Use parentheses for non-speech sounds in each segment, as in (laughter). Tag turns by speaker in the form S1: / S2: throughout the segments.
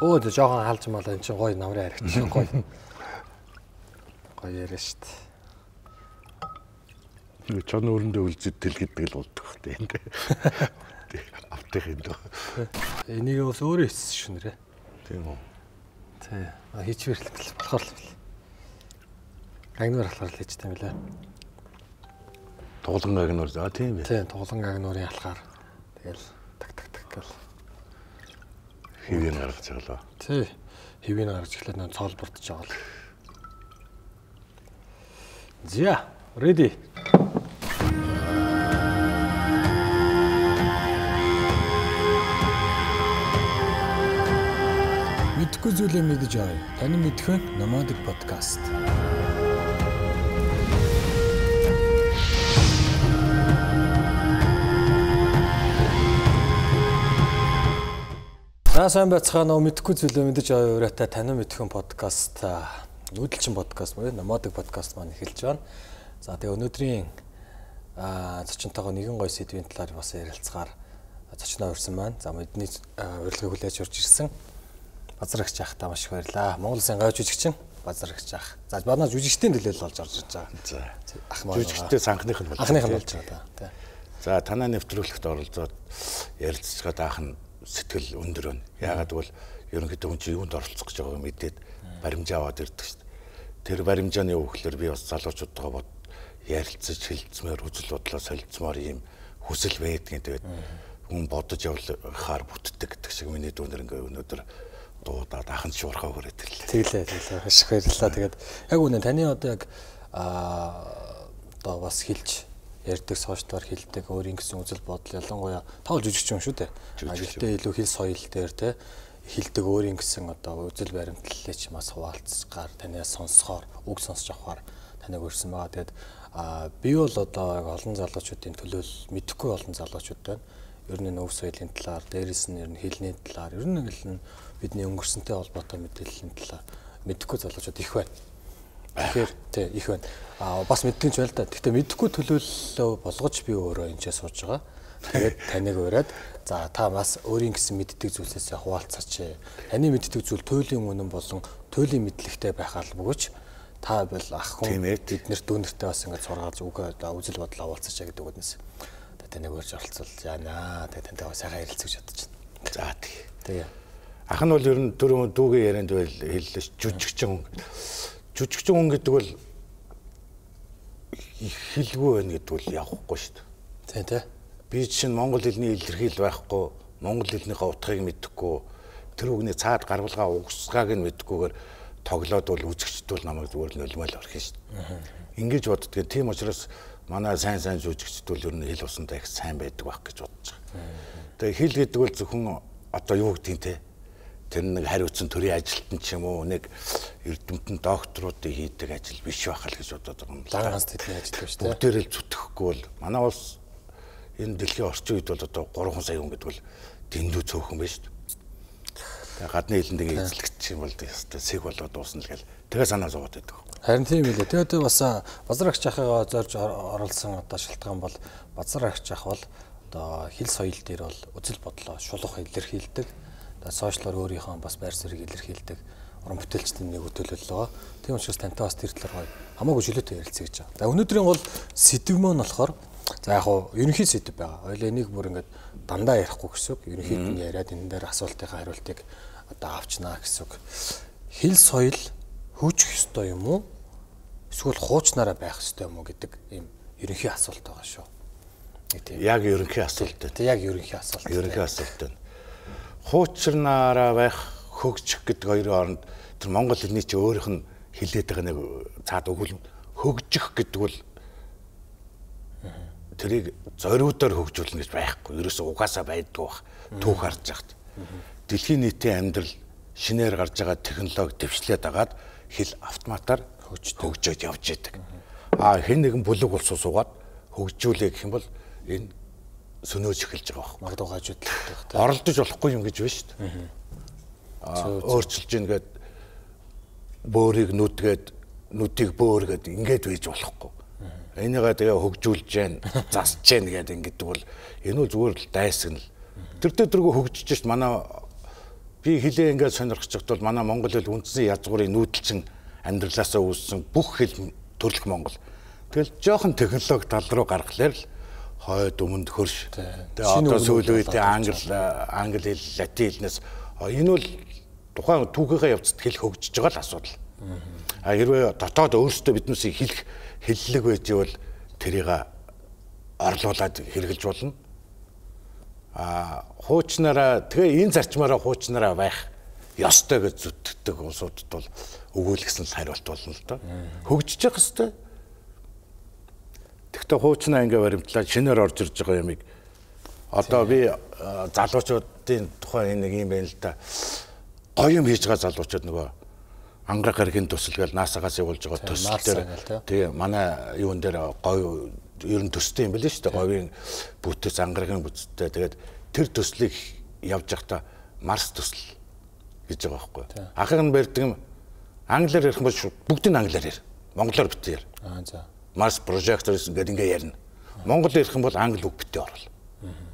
S1: Өө жоохон халж малаа эн чинь гоё намрын харагч гоё. Гоё яриа штт.
S2: Нэг чон өрөндөө үлзэд тэл гэдэг л болдог энэ. Автах юм дөө.
S1: Энийг бас өөрөө хийсэн шүнэрэ.
S2: Тийм үү.
S1: Тий. Хийчвэрлэх болохоор л. Агнуур болохоор л хийж тайм лээ.
S2: Тоглон агнуур за тийм ээ.
S1: Тий, тоглон агнуурын алхаар тэгэл так так так гэл.
S2: Хэвийг гаргаж байгаа.
S1: Тий. Хэвийг гаргаж эхлээд нөө цоол бурдж байгаа л. За, ready. Мэдхгүй зүйлээ мэдэж авъя. Таны нь Nomadic podcast. За сайн байцгаана уу мэдхгүй зүйлээ мэдэж авъя. Ураатай таны мэдхэн podcast нүүдэлчин подкаст буюу Nomadic podcast маань эхэлж байна. За тэгээ өнөөдрийн зочинтойгоо нэгэн гоё сэдвийн талаар бас ярилцгаар зочноо урьсан байна. За мэдний урилгыг хүлээж урж ирсэн. Базарагч ахтаа маш их баярлаа. Монгол сан гай жүжигчин базарагч ах. За манай жүжигчдийн төлөөлөл болж орж ирж байгаа.
S2: За.
S1: Ах маань.
S2: Жүжигчтэй санхных нь болж.
S1: Анхных нь болж байгаа.
S2: За танаа нэвтрүүлэгт оролцоод ярилцгаад аах нь сэтгэл өндөр байна. Яагаад гэвэл ерөнхийдөө хүн чинь юунд оролцох гэж байгааг мэдээд баримжаа аваад ирдэг шүү дээ. Тэр баримжааны өвхлөр би бас залуучуудтайгаа бод ярилцаж хилцмээр үзэл бодлоо солилцмоор ийм хүсэл байдгийн тэгээд хүн бодож явахаар бүтдэг гэдэг шиг миний дүүнэр ингээ өнөөдөр дуудаад ахын шуурхаа хүрээд ирлээ.
S1: Тэглээ тэглээ. Маш их баярлалаа. Тэгээд яг үнэ таны одоо яг аа одоо бас хэлж ярьдаг сошиалар хилдэг өөрийн гэсэн үзэл бодол ялангуяа тавл жүжигч юм шүү дээ. Гэхдээ илүү хэл соёл дээр те хилдэг өөрийн гэсэн одоо үзэл баримтлалыг ч бас хуваалцгаар танаас сонсохоор үг сонсож авахаар таныг өрсөн байгаа. Тэгээд би бол одоо яг олон залуучуудын төлөөл мэдхгүй олон залуучууд байна. Ер нь өв соёлын талаар, дээрэс нь ер нь хэлний талаар, ер нь нэг л бидний өнгөрсөнтэй холбоотой мэдээллийн талаар мэдхгүй залуучууд их байна. Тэгэхээр тий их байна. Аа бас мэдгэнч байл та. Гэхдээ мэдхгүй төлөөллөө болгож би өөрөө энэ ч сууж байгаа. Тэгээд (laughs) таныг ураад за та бас өөрийн гэсэн мэддэг зүйлсээс хуваалцаач. Таны мэддэг зүйл туйлын үнэн болон туйлын мэдлэгтэй байх албагч та бол ах хүн биднэрт дүүнэртэй бас ингэж сургааж үгээ үзэл бодол хаваалцаач гэдэг үгнээс. Тэгээд таныг урьж оролцол яана. Тэгээд тантай сайхан ярилцаж чадчих.
S2: За тий.
S1: Тэгээ.
S2: Ах нь бол ер нь дөрөв дүүгээ ярианд байл хэллээ ш. Жүжигчин хүн. Жүжигчин хүн гэдэг бол их хэлгүй байна гэдэг бол явахгүй шүү дээ.
S1: Тий, тий.
S2: Би чинь монгол хэлний илэрхийл байхгүй, монгол хэлнийхээ утгыг мэдэхгүй, тэр үгний цаад гаргалгаа угсгааг нь мэдэхгүйгээр тоглоод бол үзэгчд бол намайг зүгээр л нөлмөл орхино шүү дээ. Ингиж боддгийг тийм учраас манай сайн сайн жүжигчд бол ер нь хэл усандаа их сайн байдаг байх гэж бодож байгаа. Тэгээ хэл гэдэг бол зөвхөн одоо юу гэдгийг те тэр нэг хариуцсан төрийн ажилтан ч юм уу нэг эрдэмтэн докторуудын хийдэг ажил биш байх л гэж бодоод байгаа юм.
S1: Лаган ганц тэдний ажил биш тийм.
S2: Бүгдээрээ л зүтгэхгүй бол манай улс энэ дэлхийн орчин үед бол одоо 3 сая хүн гэдэг бол дэндүү цөөхөн байна шүү дээ. Тэгээ гадны хэлэндээ эзлэгч юм бол тест сэг болоод дуусна л гэл. Тэгээ санаа зовоод байдаг.
S1: Харин тийм үлээ. Тэгээд бас базар агч ахыгаа зорж оролцсон одоо шалтгаан бол базар агч ах бол одоо хэл соёл дээр бол үзэл бодлоо шулуух илэрхийлдэг одоо сошиалор өөрийнхөө бас байр суурийг илэрхийлдэг уран бүтээлчдийн нэг төлөөлөл байгаа. Тийм учраас тантай бас тэр талаар гоё хамаагүй чөлөөтэй ярилцъя гэж байгаа. За өнөөдрийн бол сэдв маань болохоор за яг хуу ерөнхий сэдв байгаа. Ойлоо энийг бүр ингээд дандаа ярихгүй гэсэн үг. Ерөнхийд нь яриад энэ дээр асуултынхаа хариултыг одоо авчнаа гэсэн үг. Хэл соёл хөгжих ёстой юм уу? Эсвэл хуучнараа байх ёстой юм уу гэдэг ийм ерөнхий асуулт байгаа шүү.
S2: Яг ерөнхий асуулт.
S1: Тэг яг ерөнхий асуулт.
S2: Ерөнхий асуулт байна хуучрнаараа байх хөгжих гэдэг хоёрын хооронд тэр монгол хэлний чи өөрийнх нь хилээд байгаа нэг цаад өгвөл хөгжих гэдэг бол тэрийг зориудаар хөгжүүлнэ гэж байхгүй. Ерөөсө угаасаа байдгүй бах. Түүх харж яхад. Дэлхийн нийтийн амьдрал шинээр гарч байгаа технологи дэвшлээд агаад хэл автоматар хөгжөөд явж идэг. Аа хэн нэгэн бүлэг улсуу суугаад хөгжүүлээ гэх юм бол энэ сөнөөж эхэлж байгаа баг.
S1: Магадгүй хажууд
S2: л оролдож болохгүй юм гэж байна шүү дээ. Аа өөрчилж гин гээд бөөрийг нүдгээд нүдийг бөөргээд ингээд байж болохгүй. Энийгээ тэгээ хөгжүүлж जैन засж जैन гэдэг ингэдэг бол энэ бол зүгээр л дайсагнал. Тэр дээр дөргөө хөгжиж шít манай би хилээ ингээд сонирхчихд бол манай монгол хэл үндсэн язгуурын нүүдэлчин амьдралаасаа үүссэн бүх хэл төрөлх монгол. Тэгэл жоохон технологи тал руу гаргахлаар л хойд өмнөд хөрш. Тэгээ одоо сүүлийн үед англи англи хэл, латин хэлнээс энэ бол тухайн түүхийнхээ явцад хэл хөгжиж байгаа л асуудал. А хэрвээ дотоод өөрсдөө биднээс хэлэх хэллэг байж ивэл тэрийг орлуулад хэрэгжилж болно а хуучнараа тэгээ энэ зарчмаараа хуучнараа байх ёстой гэж зүтгэдэг улсуудад бол өгөөлгсөн л хариулт болно л доо. Хөгжиж явах хэвээр. Тэгтээ хуучнаа ингээ баримтлаа шинээр орж ирж байгаа юмыг одоо би залуучуудын тухай нэг юм байна л да. Гоё юм хийж байгаа залуучууд нөгөө ангараг гарагийн төсөл гэл наасагаас явуулж байгаа төсөл дээр тэгээ манай юун дээр гоё ер нь төстэй юм билээ шүү дээ. Говийн бүтээс ангаргийн бүтцтэй. Тэгээд тэр төслийг явж явахдаа Марс төсөл гэж байгаа байхгүй. Барьдаг юм англиар ярих юм бол бүгдийг англиар яар. Монголоор битээ яар. Аа за. Mars projectors гэдэг ингээ ярина. Монгол ярих юм бол англи үг битээ орвол.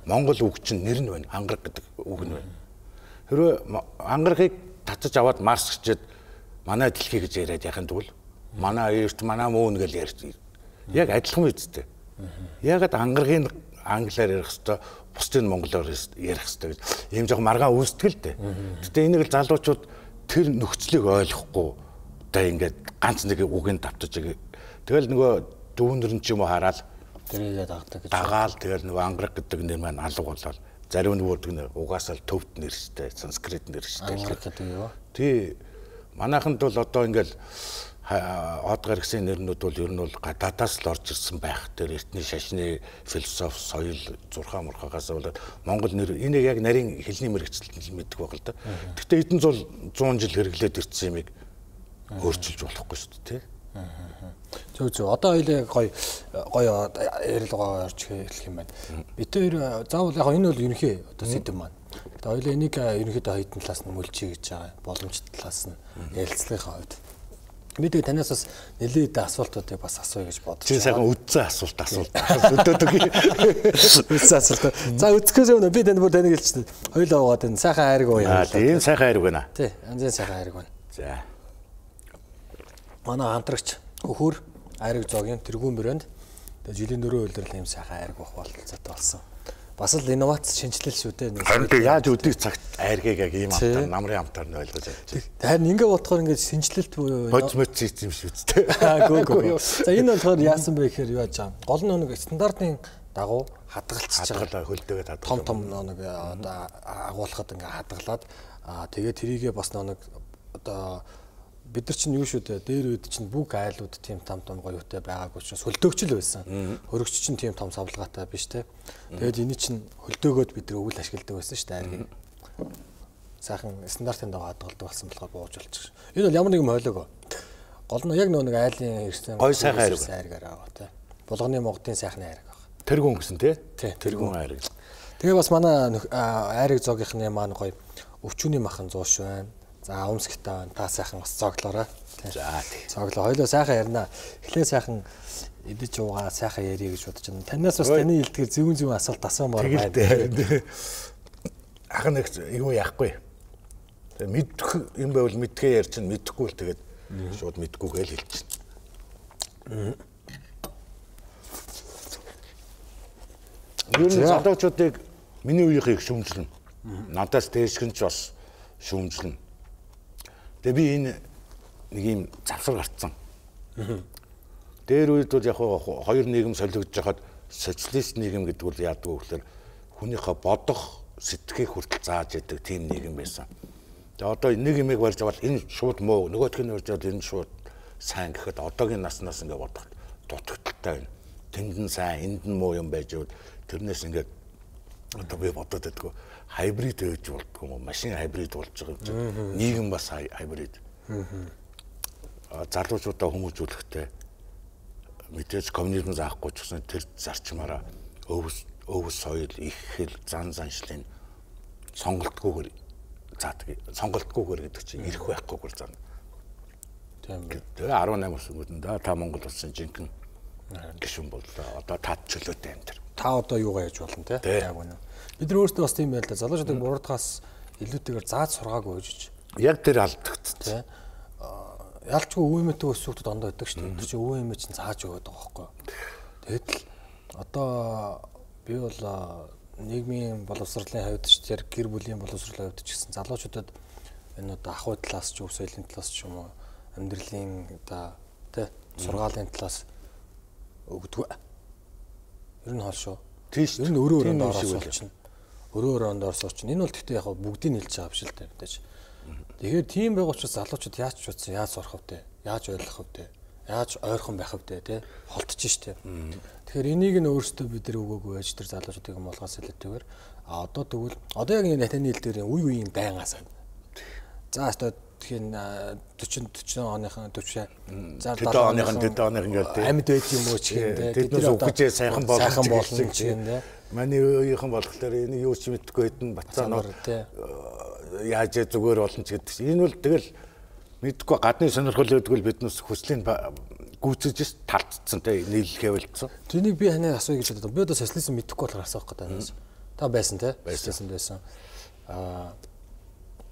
S2: Монгол үг чинь нэр нь байна. Ангараг гэдэг үг нь байна. Хэрвээ ангарагыг татаж аваад Марс гэчихэд манай дэлхий гэж яриад яхын тэгвэл манай эрт манай мөн гэж ярьж яг адилхан үсттэй. Ягаад ангаргийн англиар ярих хэвээр бусдын монголоор ярих хэвээр гэж ийм жоох маргаан үүсдэг л дээ. Гэтэ энийг л залуучууд тэр нөхцөлийг ойлгохгүй одоо ингээд ганц нэг үгийн давтаж тэгэл нөгөө дүүнэр нь ч юм уу хараад
S1: тэрийгээ дагдаг гэж
S2: дагаал тэгэл нөгөө ангараг гэдэг нэр маань алга болоод зарим бүрдэг нэр угаасаа төвд нэр штэ санскрит нэр штэ
S1: ангараг гэдэг юу
S2: тий манайханд бол одоо ингээд од гаргасан нэрнүүд бол ер нь бол гадаадаас л орж ирсэн байх. Тэр эртний шашны философи, соёл, зурхаа мурхаагаас болоод Монгол нэр энийг яг нарийн хэлний мэрэгчлэлд мэддэг байх л да. Гэхдээ эдэн зул 100 жил хэрэглээд ирсэн юмыг өөрчилж болохгүй шүү дээ, тий.
S1: Зөв зөв. Одоо хоёлаа гоё гоё ярилцлага орж хэлэх юм байна. Бид хоёр заавал яг энэ бол ерөнхий одоо сэдэв маань. Тэгээ хоёлаа энийг ерөнхийдөө хоёрын талаас нь мөлчий гэж байгаа. Боломж талаас нь ярилцлагын хувьд Мэдээ танаас бас нэлээд асуултуудыг бас асууя гэж бодож
S2: байна. Чи сайхан үдцэн асуулт асуулт. Өдөөдөг. (laughs)
S1: Үдцэн асуулт. За үдцгээс өмнө би танд бүр таныг хэлчихсэн. Хоёлоо уугаад энэ сайхан хайрг уу
S2: яа. Тийм сайхан хайрг байна.
S1: Тий, янзын сайхан хайрг байна.
S2: За.
S1: Манай хамтрагч өхөр хайрг зогийн тэргүүн брэнд тэгээ жилийн дөрөв үйлдвэрлэл юм сайхан хайрг авах бололцоотой болсон бас л инновац шинжилэл шүү дээ.
S2: Яаж өдөрт цагт айргийг яг ийм амтар намрын амтар нь ойлгож
S1: байна. Харин ингээ бодохоор ингээ шинжилэлт
S2: боц моц систем шүү дээ. (laughs)
S1: Гүү гүү. За энэ болохоор яасан бэ гэхээр юу яаж байгаа. Гол нь нэг стандартын дагуу хадгалцж
S2: байгаа. Хөлдөөгээд хадгалж.
S1: Том том нэг одоо агуулхад ингээ хадгалаад аа тэгээ тэрийгээ бас нэг одоо бид нар чинь юу шүү дээ дээр үед чинь бүх айлууд тийм там том гоёутай байгаагүй чинь хөлдөөгч л байсан. Хөрөгч чинь тийм том савлгаатай биш те. Тэгээд энэ чинь хөлдөөгөөд бид нар өвөл ашигладаг байсан шүү дээ айргийг. Сайхан стандартын дагуу хадгалдаг болсон болохоор бууж болчих. Энэ бол ямар нэгэн хойлоогоо. Гол нь яг нөгөө нэг айлын ирсэн
S2: гой сайхан айрг
S1: айргаар аваа те. Булганы могдын сайхан айрг баг.
S2: Тэргүүн гэсэн те.
S1: Тэргүүн айрг. Тэгээ бас манай айрыг зоогийнхны маань гоё өвчүүний махан зууш байна За өмсгтэй байна. Та сайхан бас цоглоорой.
S2: За тий.
S1: Цоглоо. Хоёлоо сайхан ярина. Эхлээ сайхан идэж уугаа сайхан ярих гэж бодож байна. Танаас бас таны илтгэл зөвүүн зөвүүн асуулт асуумаар
S2: байна. Ах нэг юу яахгүй. Тэгээ мэдэх юм байвал мэдгээ ярьж чинь мэдэхгүй л тэгээд шууд мэдгүйгээл хэлчихнэ. Юу нэг залуучуудыг миний үеийнхийг шүмжлэн. Надаас дээшгэн ч бас шүмжлэн Тэгээ би энэ нэг юм завсар гарцсан. Дээр үед бол яг хоёр нийгэм солигдож хахад социалист нийгэм гэдэг бол яадаг вэ гэхээр хүнийхээ бодох сэтгэхийг хүртэл зааж яадаг тийм нийгэм байсан. Тэгээ одоо нэг юмыг барьж авал энэ шууд муу нөгөөх нь барьж авал энэ шууд сайн гэхэд одоогийн наснаас ингээд бодоход дутагдaltaй байна. Тэнд нь сайн, энд нь муу юм байж бол тэрнээс ингээд одоо би бодоод байдгүй хайбрид байж болдгоо юм? Машин хайбрид болж байгаа юм чинь. Нийгэм бас хайбрид. Аа залуучуудаа хүмүүжүүлэхтэй мэдээж коммунизм заахгүй ч гэсэн тэр зарчмаараа өвс өвс соёл их хэл зан заншлын сонголтгүйгээр заадаг. Сонголтгүйгээр гэдэг чинь ирэх байхгүйгээр зана. Тийм үү. 18 ус өнгөдөн да та Монгол улсын жинхэнэ гишүүн боллоо. Одоо тад чөлөөтэй төр.
S1: Та одоо юугаа яаж болно те? Яг үнэ. Бид нар өөрсдөө бас тийм байл да. Залуучуудыг буруутгаас илүүтэйгээр зааж сургаагүй гэж.
S2: Яг тэр алдагдсан.
S1: Тэ. Ялчгүй өвөмөтэй өс хүүхдүүд ондоо байдаг шүү дээ. Тэр чинь өвөмө чинь зааж өгöd байгаа байхгүй. Тэгэд л одоо би бол нийгмийн боловсролын хавьд ч тэр гэр бүлийн боловсролын хавьд ч гэсэн залуучуудад энэ одоо ах уй талаас ч өв соёлын талаас ч юм уу амьдралын одоо тэ сургаалын талаас өгдөг. Ер нь хол шүү.
S2: Тийш.
S1: Ер нь өөрөө өрөөнд ороод чинь. Өрөө өрөөнд орсоо чинь. Энэ бол гэхдээ яг бүгдийг хэлж байгаа биш л дээ мэдээж. Тэгэхээр тийм байх учраас залуучууд яаж ч утсан яаж сурах вэ? Яаж ойлгох вэ? Яаж ойрхон байх вэ те? Холтож штэ. Тэгэхээр энийг нь өөрсдөө бид нар өгөөгүй байж тэр залуучуудыг молгоос илүүтэйгээр а одоо тэгвэл одоо яг энэ натаны хэл дээр үе үеийн байнгаас. За одоо тхийн 40 40 оныхан 40
S2: за 70 оныхан 70 оныхан гэдэг
S1: амьд байд юм уу ч юм те.
S2: Тэднээс үхжээ сайхан болох
S1: сайхан болно ч юм те.
S2: Манай үеийнхэн болохоор энэ юу ч мэдхгүй хэдэн бацаа нор яаж зүгээр болно ч гэдэг. Энэ бол тэгэл мэдхгүй гадны сонирхол өгдөгөл биднээс хүслийн гүйцэж талцсан те нийлэлгээ болцсон.
S1: Тэнийг би ханаа асууя гэж бодод. Би одоо социализм мэдэхгүй болохоор асуух гэдэг юм. Та байсан те? Социализм байсан. Аа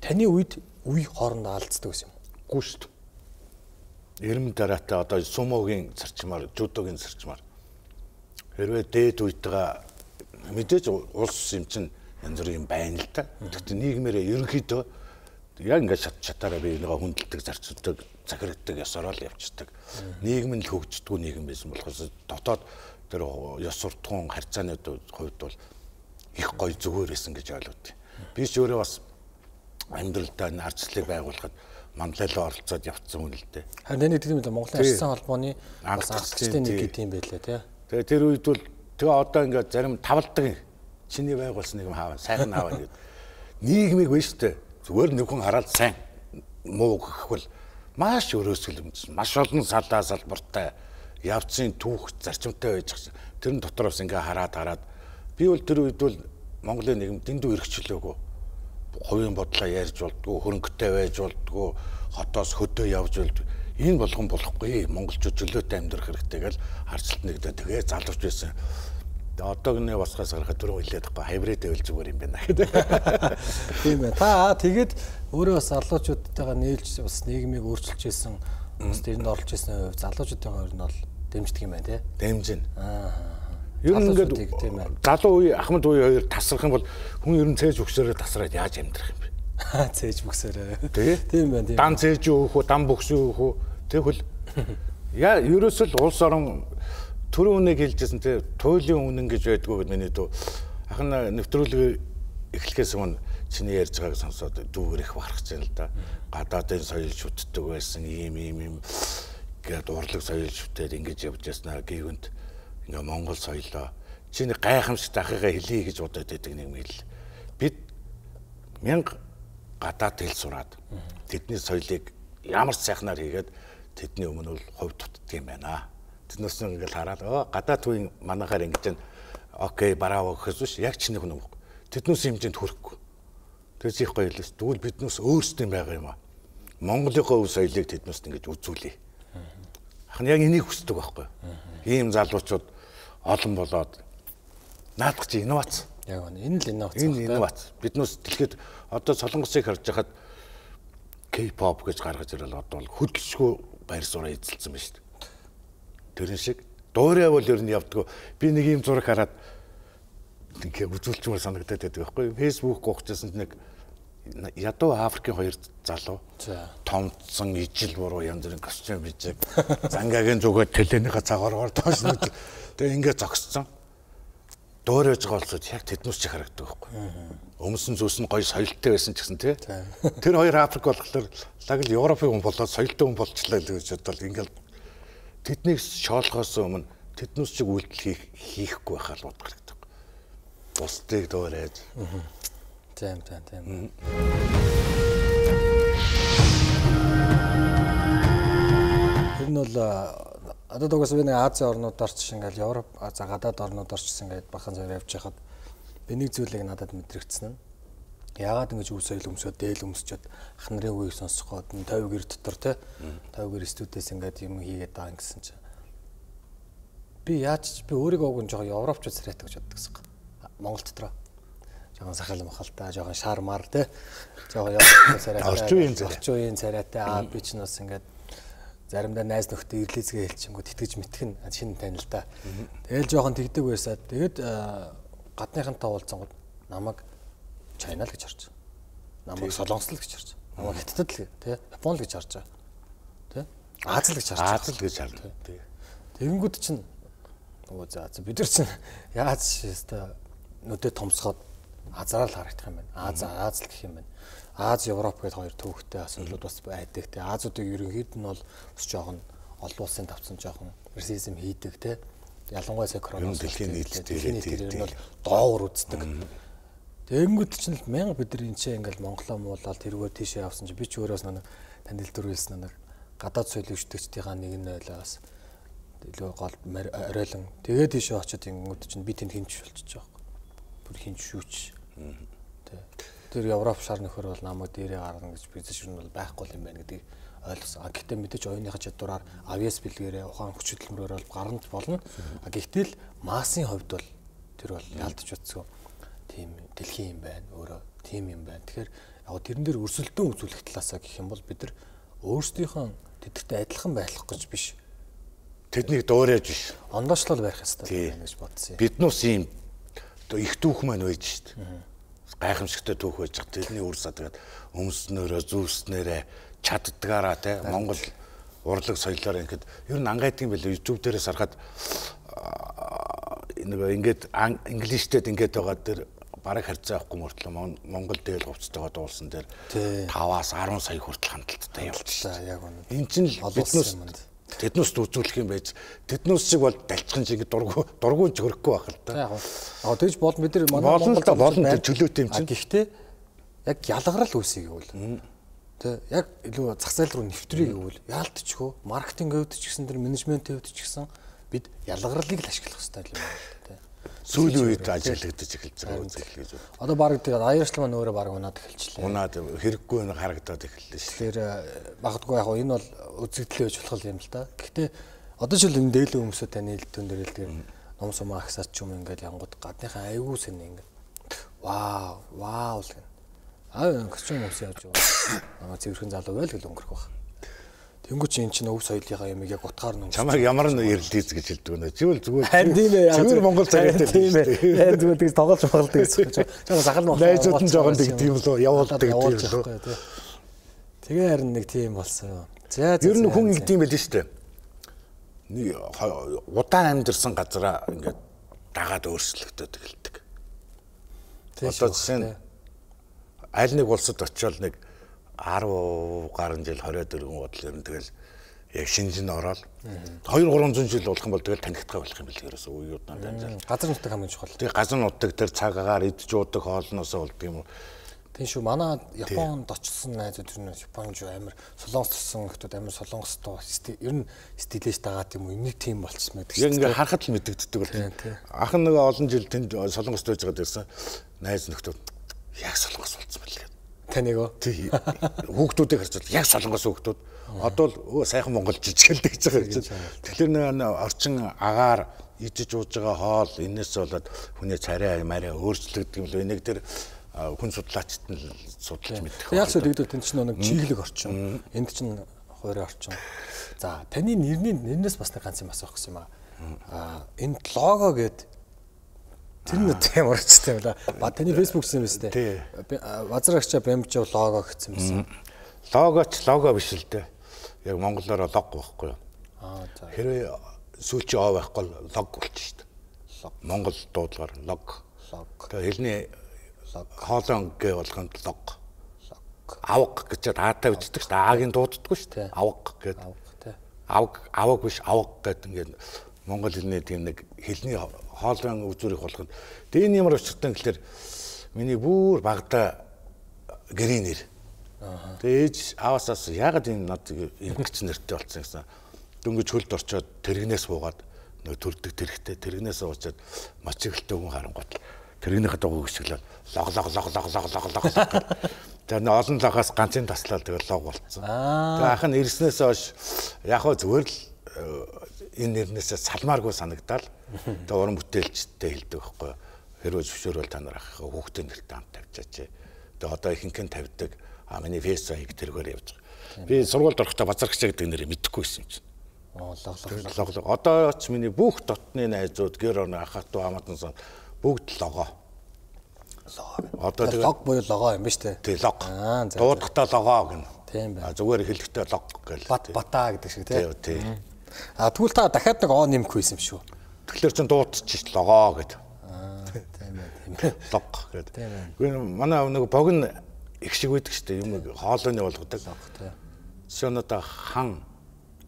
S1: таны үед үе хоорондоо алдцдаг гэсэн юм.
S2: Үгүй шүү дээ. Эрэм дараатай одоо сумогийн зарчмаар, жудогийн зарчмаар хэрвээ дээд үетэйгээ мэдээж улс юм чинь янз бүрийн байна л да. Гэхдээ нийгмээрээ ерөнхийдөө яг ингээд шат шатаараа би нэгэ хүндэлдэг зарцуулдаг захирагддаг ёсороо л явчихдаг. Нийгэм нь л хөгждгүү нийгэм байсан болохоос дотоод тэр ёс суртахуун харьцааны хувьд бол их гоё зүгээр байсан гэж ойлгоод. Би ч өөрөө бас амьдралдаа энэ арчлыг байгуулахад манлайлал оролцоод явцсан хүн л дээ.
S1: Харин энэ тийм л Монголын арчсан холбооны анхчлалын нэг гэдэг юм байлаа тий.
S2: Тэгээ тэр үед бол тэгээ одоо ингээд зарим тавалдаг чиний байгуулсан нэг юм хааваа сайхан хааваа гэдэг. Нийгмийг биш үү? Зүгээр нэг хүн хараад сайн муу гэхвэл маш өрөөсгөл маш олон салаа салбартай явцын түүх зарчимтай байж байгаа. Тэр нь дотроос ингээ хараад хараад би бол тэр үед бол Монголын нийгэм дэндүү эргчлөөгөө хувийн бодлоо ярьж болдгоо хөрөнгөтэй байж болдгоо хотоос хөдөө явж болдгоо энэ болгон болохгүй монголчууд чөлөөтэй амьдрах хэрэгтэй гэж харцалт нэгдэ тэгээ залууч байсан одоогны басгаас гарахад түрүү хэлээд байхгүй хайбрид байвал зүгээр юм байна гэдэг. (laughs)
S1: Тийм байна. Та тэгээд өөрөө бас залуучуудтайгаа нээлж бас нийгмийг өөрчилж исэн бас тэрэнд орж исэн хувь залуучуудтайгаа ер нь бол дэмждэг юм байна тий.
S2: Дэмжин. Аа. Ер нь ингээд залуу үе Ахмад үе хоёр тасрах юм бол хүн ер нь цээж өгсөөрөө тасраад яаж амьдрах юм бэ?
S1: Цээж бүксээрээ.
S2: Тийм байна тийм. Дан цээж өөх үү, дан бүкс өөх үү. Тэгвэл (laughs) яа ерөөсөл улс орон түрүүн үнийг хэлжсэн те туйлын үнэн гэж байдгүй гэд миний дүү ахын нэвтрүүлэг эхлэхээс өмнө чиний ярьж байгааг сонсоод дүүгэр их барахж байна л да. Гадаадын соёл шүтдэг байсан ийм ийм ийм. Гээд урлаг соёл шүтээд ингэж явж яснаа гэгүнт ингээ Монгол соёлоо. Чиний гайхамшигт ахыгаа хэлье гэж бодоод байдаг нэг мэл. Бид мянга гадаад хэл сураад тэдний соёлыг ямар сайхнаар хийгээд тэдний өмнө бол хувь дутдаг юм байна Тэднээс ингээл хараад оо гадаад үеийн манахаар ингэж. Окей, браво гэхээс биш яг чиний хүн юм. Тэднээс хэмжээнд хүрэхгүй. Тэгээс их гоё хэлээс. Тэгвэл биднээс өөрсдийн байгаа юм аа. Монголынхоо өв соёлыг тэднээс ингэж үзүүлээ. Ах нь яг энийг хүсдэг байхгүй. Ийм залуучууд олон болоод наадах чи инновац.
S1: Яг энэ л инновац.
S2: Энэ инновац. Биднээс дэлхийд одоо солонгосыг харж хахад K-pop гэж гаргаж ирэл одоо хөдөлсгөө баяр сураа эзэлсэн байна шүү дээ. Тэрэн шиг дуурай бол ер нь явдггүй. Би нэг юм зураг хараад ингээ үзүүлчмээр санагдаад байдаг байхгүй. Facebook гоохчихсан нэг ядуу Африкийн хоёр залуу. Томцсон ижил буруу янз бүрийн костюм бижиг. Зангагийн зүгээд теленийхээ цагааргаар доош нь. Тэгээ ингээ зогссон. Дуурайж байгаа болсод яг тэднүүс чи харагддаг байхгүй. Өмсөн зүс нь гоё соёлтой байсан ч гэсэн тий. Тэр хоёр Африк болохоор лаг л Европын хүн болоод соёлтой хүн болчлаа л гэж бодвол ингээл тэднийг шоолохоос өмнө тэднээс чиг үйлдэл хийх хийхгүй бодох хэрэгтэй. Бусдыг дуурайж.
S1: Тийм тийм тийм. Тэр нь бол одоо дугаас би нэг Азийн орнуудаар ч ингээл Европ за гадаад орнуудаар ч ингээд бахан зэрэг явж байхад би нэг зүйлийг надад мэдрэгдсэн нь яагаад ингэж үс соёл өмсөд дээл өмсчод ах нарын үеийг сонсох гоод 50 гэр дотор те 50 гэр студиэс ингээд юм хийгээд байгаа гэсэн чинь би яаж би өөрийгөө уг нь жоохон европч царайтай гэж боддог гэсэн. Монгол дотроо. жоохон сахал махалтай, жоохон шар мар те. Жоохон яваа царайтай.
S2: Орчин үеийн царай.
S1: Орчин үеийн царайтай аа би ч бас ингээд заримдаа найз нөхдөд ирлээзгээ хэлчихэнгүү тэтгэж мэтгэн шинэ танил та. Тэгэл жоохон тэгдэг байсаад тэгээд гадныхантай уулзсангууд намайг Чайна л гэж харж байгаа. Намайг Солонгос л гэж харж байгаа. Намайг Хятадд л тий Япон л гэж харж байгаа. Тий Аз л гэж харж байгаа.
S2: Аз л гэж харж байгаа. Тий.
S1: Тэгэнгүүт чинь Оо за бид нар чинь яаж өстой нүдэ томсгоод Азараа л харагдах юм байна. Аз Аз л гэх юм байна. Аз Европ гэдэг хоёр төвхтэй асуудлууд бас байдаг те. Азуудыг ерөнхийд нь бол бас жоохон олон улсын тавцсан жоохон расизм хийдэг те. Ялангуяа сая коронавирус
S2: дэлхийн нийтлэлтэй
S1: хэлээд бол доогуур үздэг. Тэгэнгүүт чинь л мянга бид нар энэ чинь ингээл Монголоо муулаад тэрүүгээр тийшээ явсан чинь би ч өөрөөс нэг танил дүрвэлсэн нэг гадаад өчтөгчдийнхаа нэг нь байлаа бас илүү гол оройлон тэгээд тийшээ очиод ингэнгүүт чинь би тэнд хинч болчихж байгаа бүр хинч шүүч. Тэ. Тэр Европ шар нөхөр бол намайг дээрээ гарна гэж позишн бол байхгүй юм байна гэдгийг ойлгосон. А гэхдээ мэдээж оюуныхаа чадвараар авиас бэлгээрээ ухаан хүч хөдөлмөрөөр бол гарна болно. А гэхдээ л массын хувьд бол тэр бол ялдаж утсгүй тийм дэлхийн юм байна. Өөрөө тийм юм байна. Тэгэхээр яг тэрэн дээр өрсөлдөөн үзүүлэх талаасаа гэх юм бол бид нар өөрсдийнхөө тэдэртэй адилхан байх гэж биш.
S2: Тэднийг дуурайж биш.
S1: Ондоочлол байх хэрэгтэй гэж бодсон.
S2: Бид нүс ийм их түүх маань байж шít. Гайхамшигтай түүх байж байгаа. Тэрний үрсаа тэгээд өмснөөрөө зүүснээрээ чаддгаараа те Монгол урлаг соёлоор ингээд ер нь ангайдгийн билээ YouTube дээрээс харахад нэг ингээд англиштэд ингээд байгаа тэр бараг харьцаахгүй мөртлөө Монгол дээл хувцтайгаа дуулсан дээр 5-аас 10 сая хүртэл хандлттай явуулчихлаа. Яг үнэ. Энд чинь л биднээс тэднээс үзүүлэх юм байж тэднээс шиг бол далчхан шиг дургу дургуун ч хөрөхгүй байх л да.
S1: Яг тэгж бол бид нар
S2: манай Монгол болно тэр чөлөөтэй юм чинь.
S1: Гэхдээ яг ялгарл үсийг гэвэл Тэ яг илүү зах зээл рүү нэвтрэх гэвэл яалтчгүй маркетинг хөвд ч гэсэн тэр менежмент хөвд ч гэсэн бид ялгарлыг л ашиглах хэрэгтэй юм байна.
S2: Сүүлийн үед ажиглагдаж эхэлж байгаа үзэл гэж.
S1: Одоо баг тэгээд аяарчлал маань өөрөө баг унаад эхэлчихлээ.
S2: Унаад хэрэггүй нэг харагдаад эхэллээ шүү.
S1: Тэгэхээр магадгүй яг энэ бол үзэгдлээ гэж болох юм л да. Гэхдээ одоо жишээл энэ дээлэн хүмүүсээ таны хэлтэн дээр л тэгээд ном сумаа агсаач юм ингээд янгууд гадныхаа айгүй сэн ингээд вау вау л гэн. Аа костюм хүмүүс явж байгаа. (coughs) Цэвэрхэн залуу байл гэл өнгөрөх баг. Тэнгүү чи эн чинь өв соёлынхаа ямиг яг утгаар нь
S2: чамайг ямар нэг эрлийз гэж хэлдэг нэ. Чивэл зүгээр
S1: зүгээр
S2: Монгол цагаатай
S1: тийм ээ. Зүгээр тэгж тоглож тоглолдог гэсэн. Жоо сахал мах.
S2: Найзууд нь жоохон тэг тийм лөө явуулдаг тийм лөө.
S1: Тэгээ харин нэг тийм болсон. За
S2: ер нь хүн ингэдэм байл шүү дээ. Нэг удаан амьдэрсэн газараа ингээд дагаад өөрчлөгдөд эхэлдэг. Одоо жишээ нь аль нэг улсад очиод нэг 10 гаруй жил 24 бодол юм тэгэл яг шинжин ороод 2 300 жил болох юм бол тэгэл танигдхай болох юм бэл ерөөсөө үеуднаа дамжаал.
S1: Газар нутаг хамгийн чухал.
S2: Тэгээ газар нутаг тэр цагаагаар идж уудаг хоолноосоо болдог юм уу?
S1: Тийм шүү. Манай Японд очсон найзууд ер нь Японд юу амар солонгос туссан хүмүүс амар солонгос тоо ер нь стилэш дагаад юм уу нэг тийм болчихсон байдаг.
S2: Яг ингээ харахад л мэдэгддэг бол. Ах нэг олон жил тэнд солонгост байж байгаа гэсэн найз нөхдөд яг солонгос болсон байл
S1: Таныг уу?
S2: Тий. Хүүхдүүдийг харж яг солонгос хүүхдүүд. Одоо л сайхан монгол жижигэлдэг гэж байгаа юм. Тэгэхээр нэг орчин агаар идэж ууж байгаа хоол энэс болоод хүний царай мараа өөрчлөгдөг юм л энийг тэр хүн судлаачд нь судалж мэдэх.
S1: Яг зөв тэгдэл тэнд чинь нэг чиглэг орчин. Энд чинь хуурай орчин. За таны нэрний нэрнээс бас нэг ганц юм асуух гэсэн юм аа. Аа энэ лого гэдэг Тэр нь тийм урчтай юм ла. Ба таны фэйсбүүк гэсэн юм байна
S2: тий.
S1: Базрагча бямжив лого гэсэн юм.
S2: Логоч лого биш л дээ. Яг монголоор лог байхгүй юу?
S1: Аа за.
S2: Хэрвээ сүүлчийн о байхгүй лог болчих шүү дээ. Лог. Монгол дуудлагаар лог.
S1: Лог.
S2: Тэгээ хэлний
S1: лог.
S2: хоолон гэ болгонд лог.
S1: Лог.
S2: Авга гэчээд аатай үздэг шүү дээ. Аагийн дууддаггүй шүү дээ. Авга гэдэг.
S1: Авга тий.
S2: Авг аваг биш авга гэдэг ингээд монгол хэлний тийм нэг хэлний хоолойн үзүүрийг болгоно. Тэгээ энэ ямар учиртай гэхээр миний бүр багада гэрийн нэр. Тэгээ ээж аваасаас яагаад энэ над ингэж нэртэй болсон гэсэн. Дөнгөж хөлд орчоод тэрэгнээс буугаад нөө төрдөг тэрэгтэй тэрэгнээс уучаад мочиглтэй хүн харангуут тэрэгнийхээ дугуй гიშгэлээ лог лог лог лог лог лог лог Тэр нэг олон лагаас ганцын таслал тэгэл лог болцсон. Тэгээ ах нь ирснээс хойш яг хөө зүгээр л энэ нэрнээсээ салмааргүй санагдал. Тэгээ уран бүтээлчтэй хэлдэг байхгүй. хэрвээ зөвшөөрөл та нар ах хүүхдийн нэртэй хамт тавьчаач. Тэгээ одоо ихэнх нь тавьдаг. А миний фэйсбુક тэргээр явж байгаа. Би сургуульд орохдоо базаргч гэдэг нэрийг мэдэхгүй байсан юм чинь.
S1: Логлог.
S2: Одоо ч миний бүх дотны найзууд гэр орны ах хатуу хамаадан бүгд логоо.
S1: Лого. Одоо тэгээ лог буюу логоо юм ба штэ.
S2: Тий лог. Дуудахтаа логоо гэнэ.
S1: Тийм байна.
S2: Зүгээр хэлэхдээ лог гэл.
S1: Бат батаа гэдэг шиг тий.
S2: Тий.
S1: А тэгвэл та дахиад нэг оо нэмэх байсан юм шүү.
S2: Тэгэхээр чин дуудчих логоо гэдэг.
S1: Аа тийм байна. Тийм байна.
S2: Лог гэдэг.
S1: Тийм байна.
S2: Гэхдээ манай нэг богино их шиг байдаг шүү дээ. Юм хоолойны болгодог. Одоо хан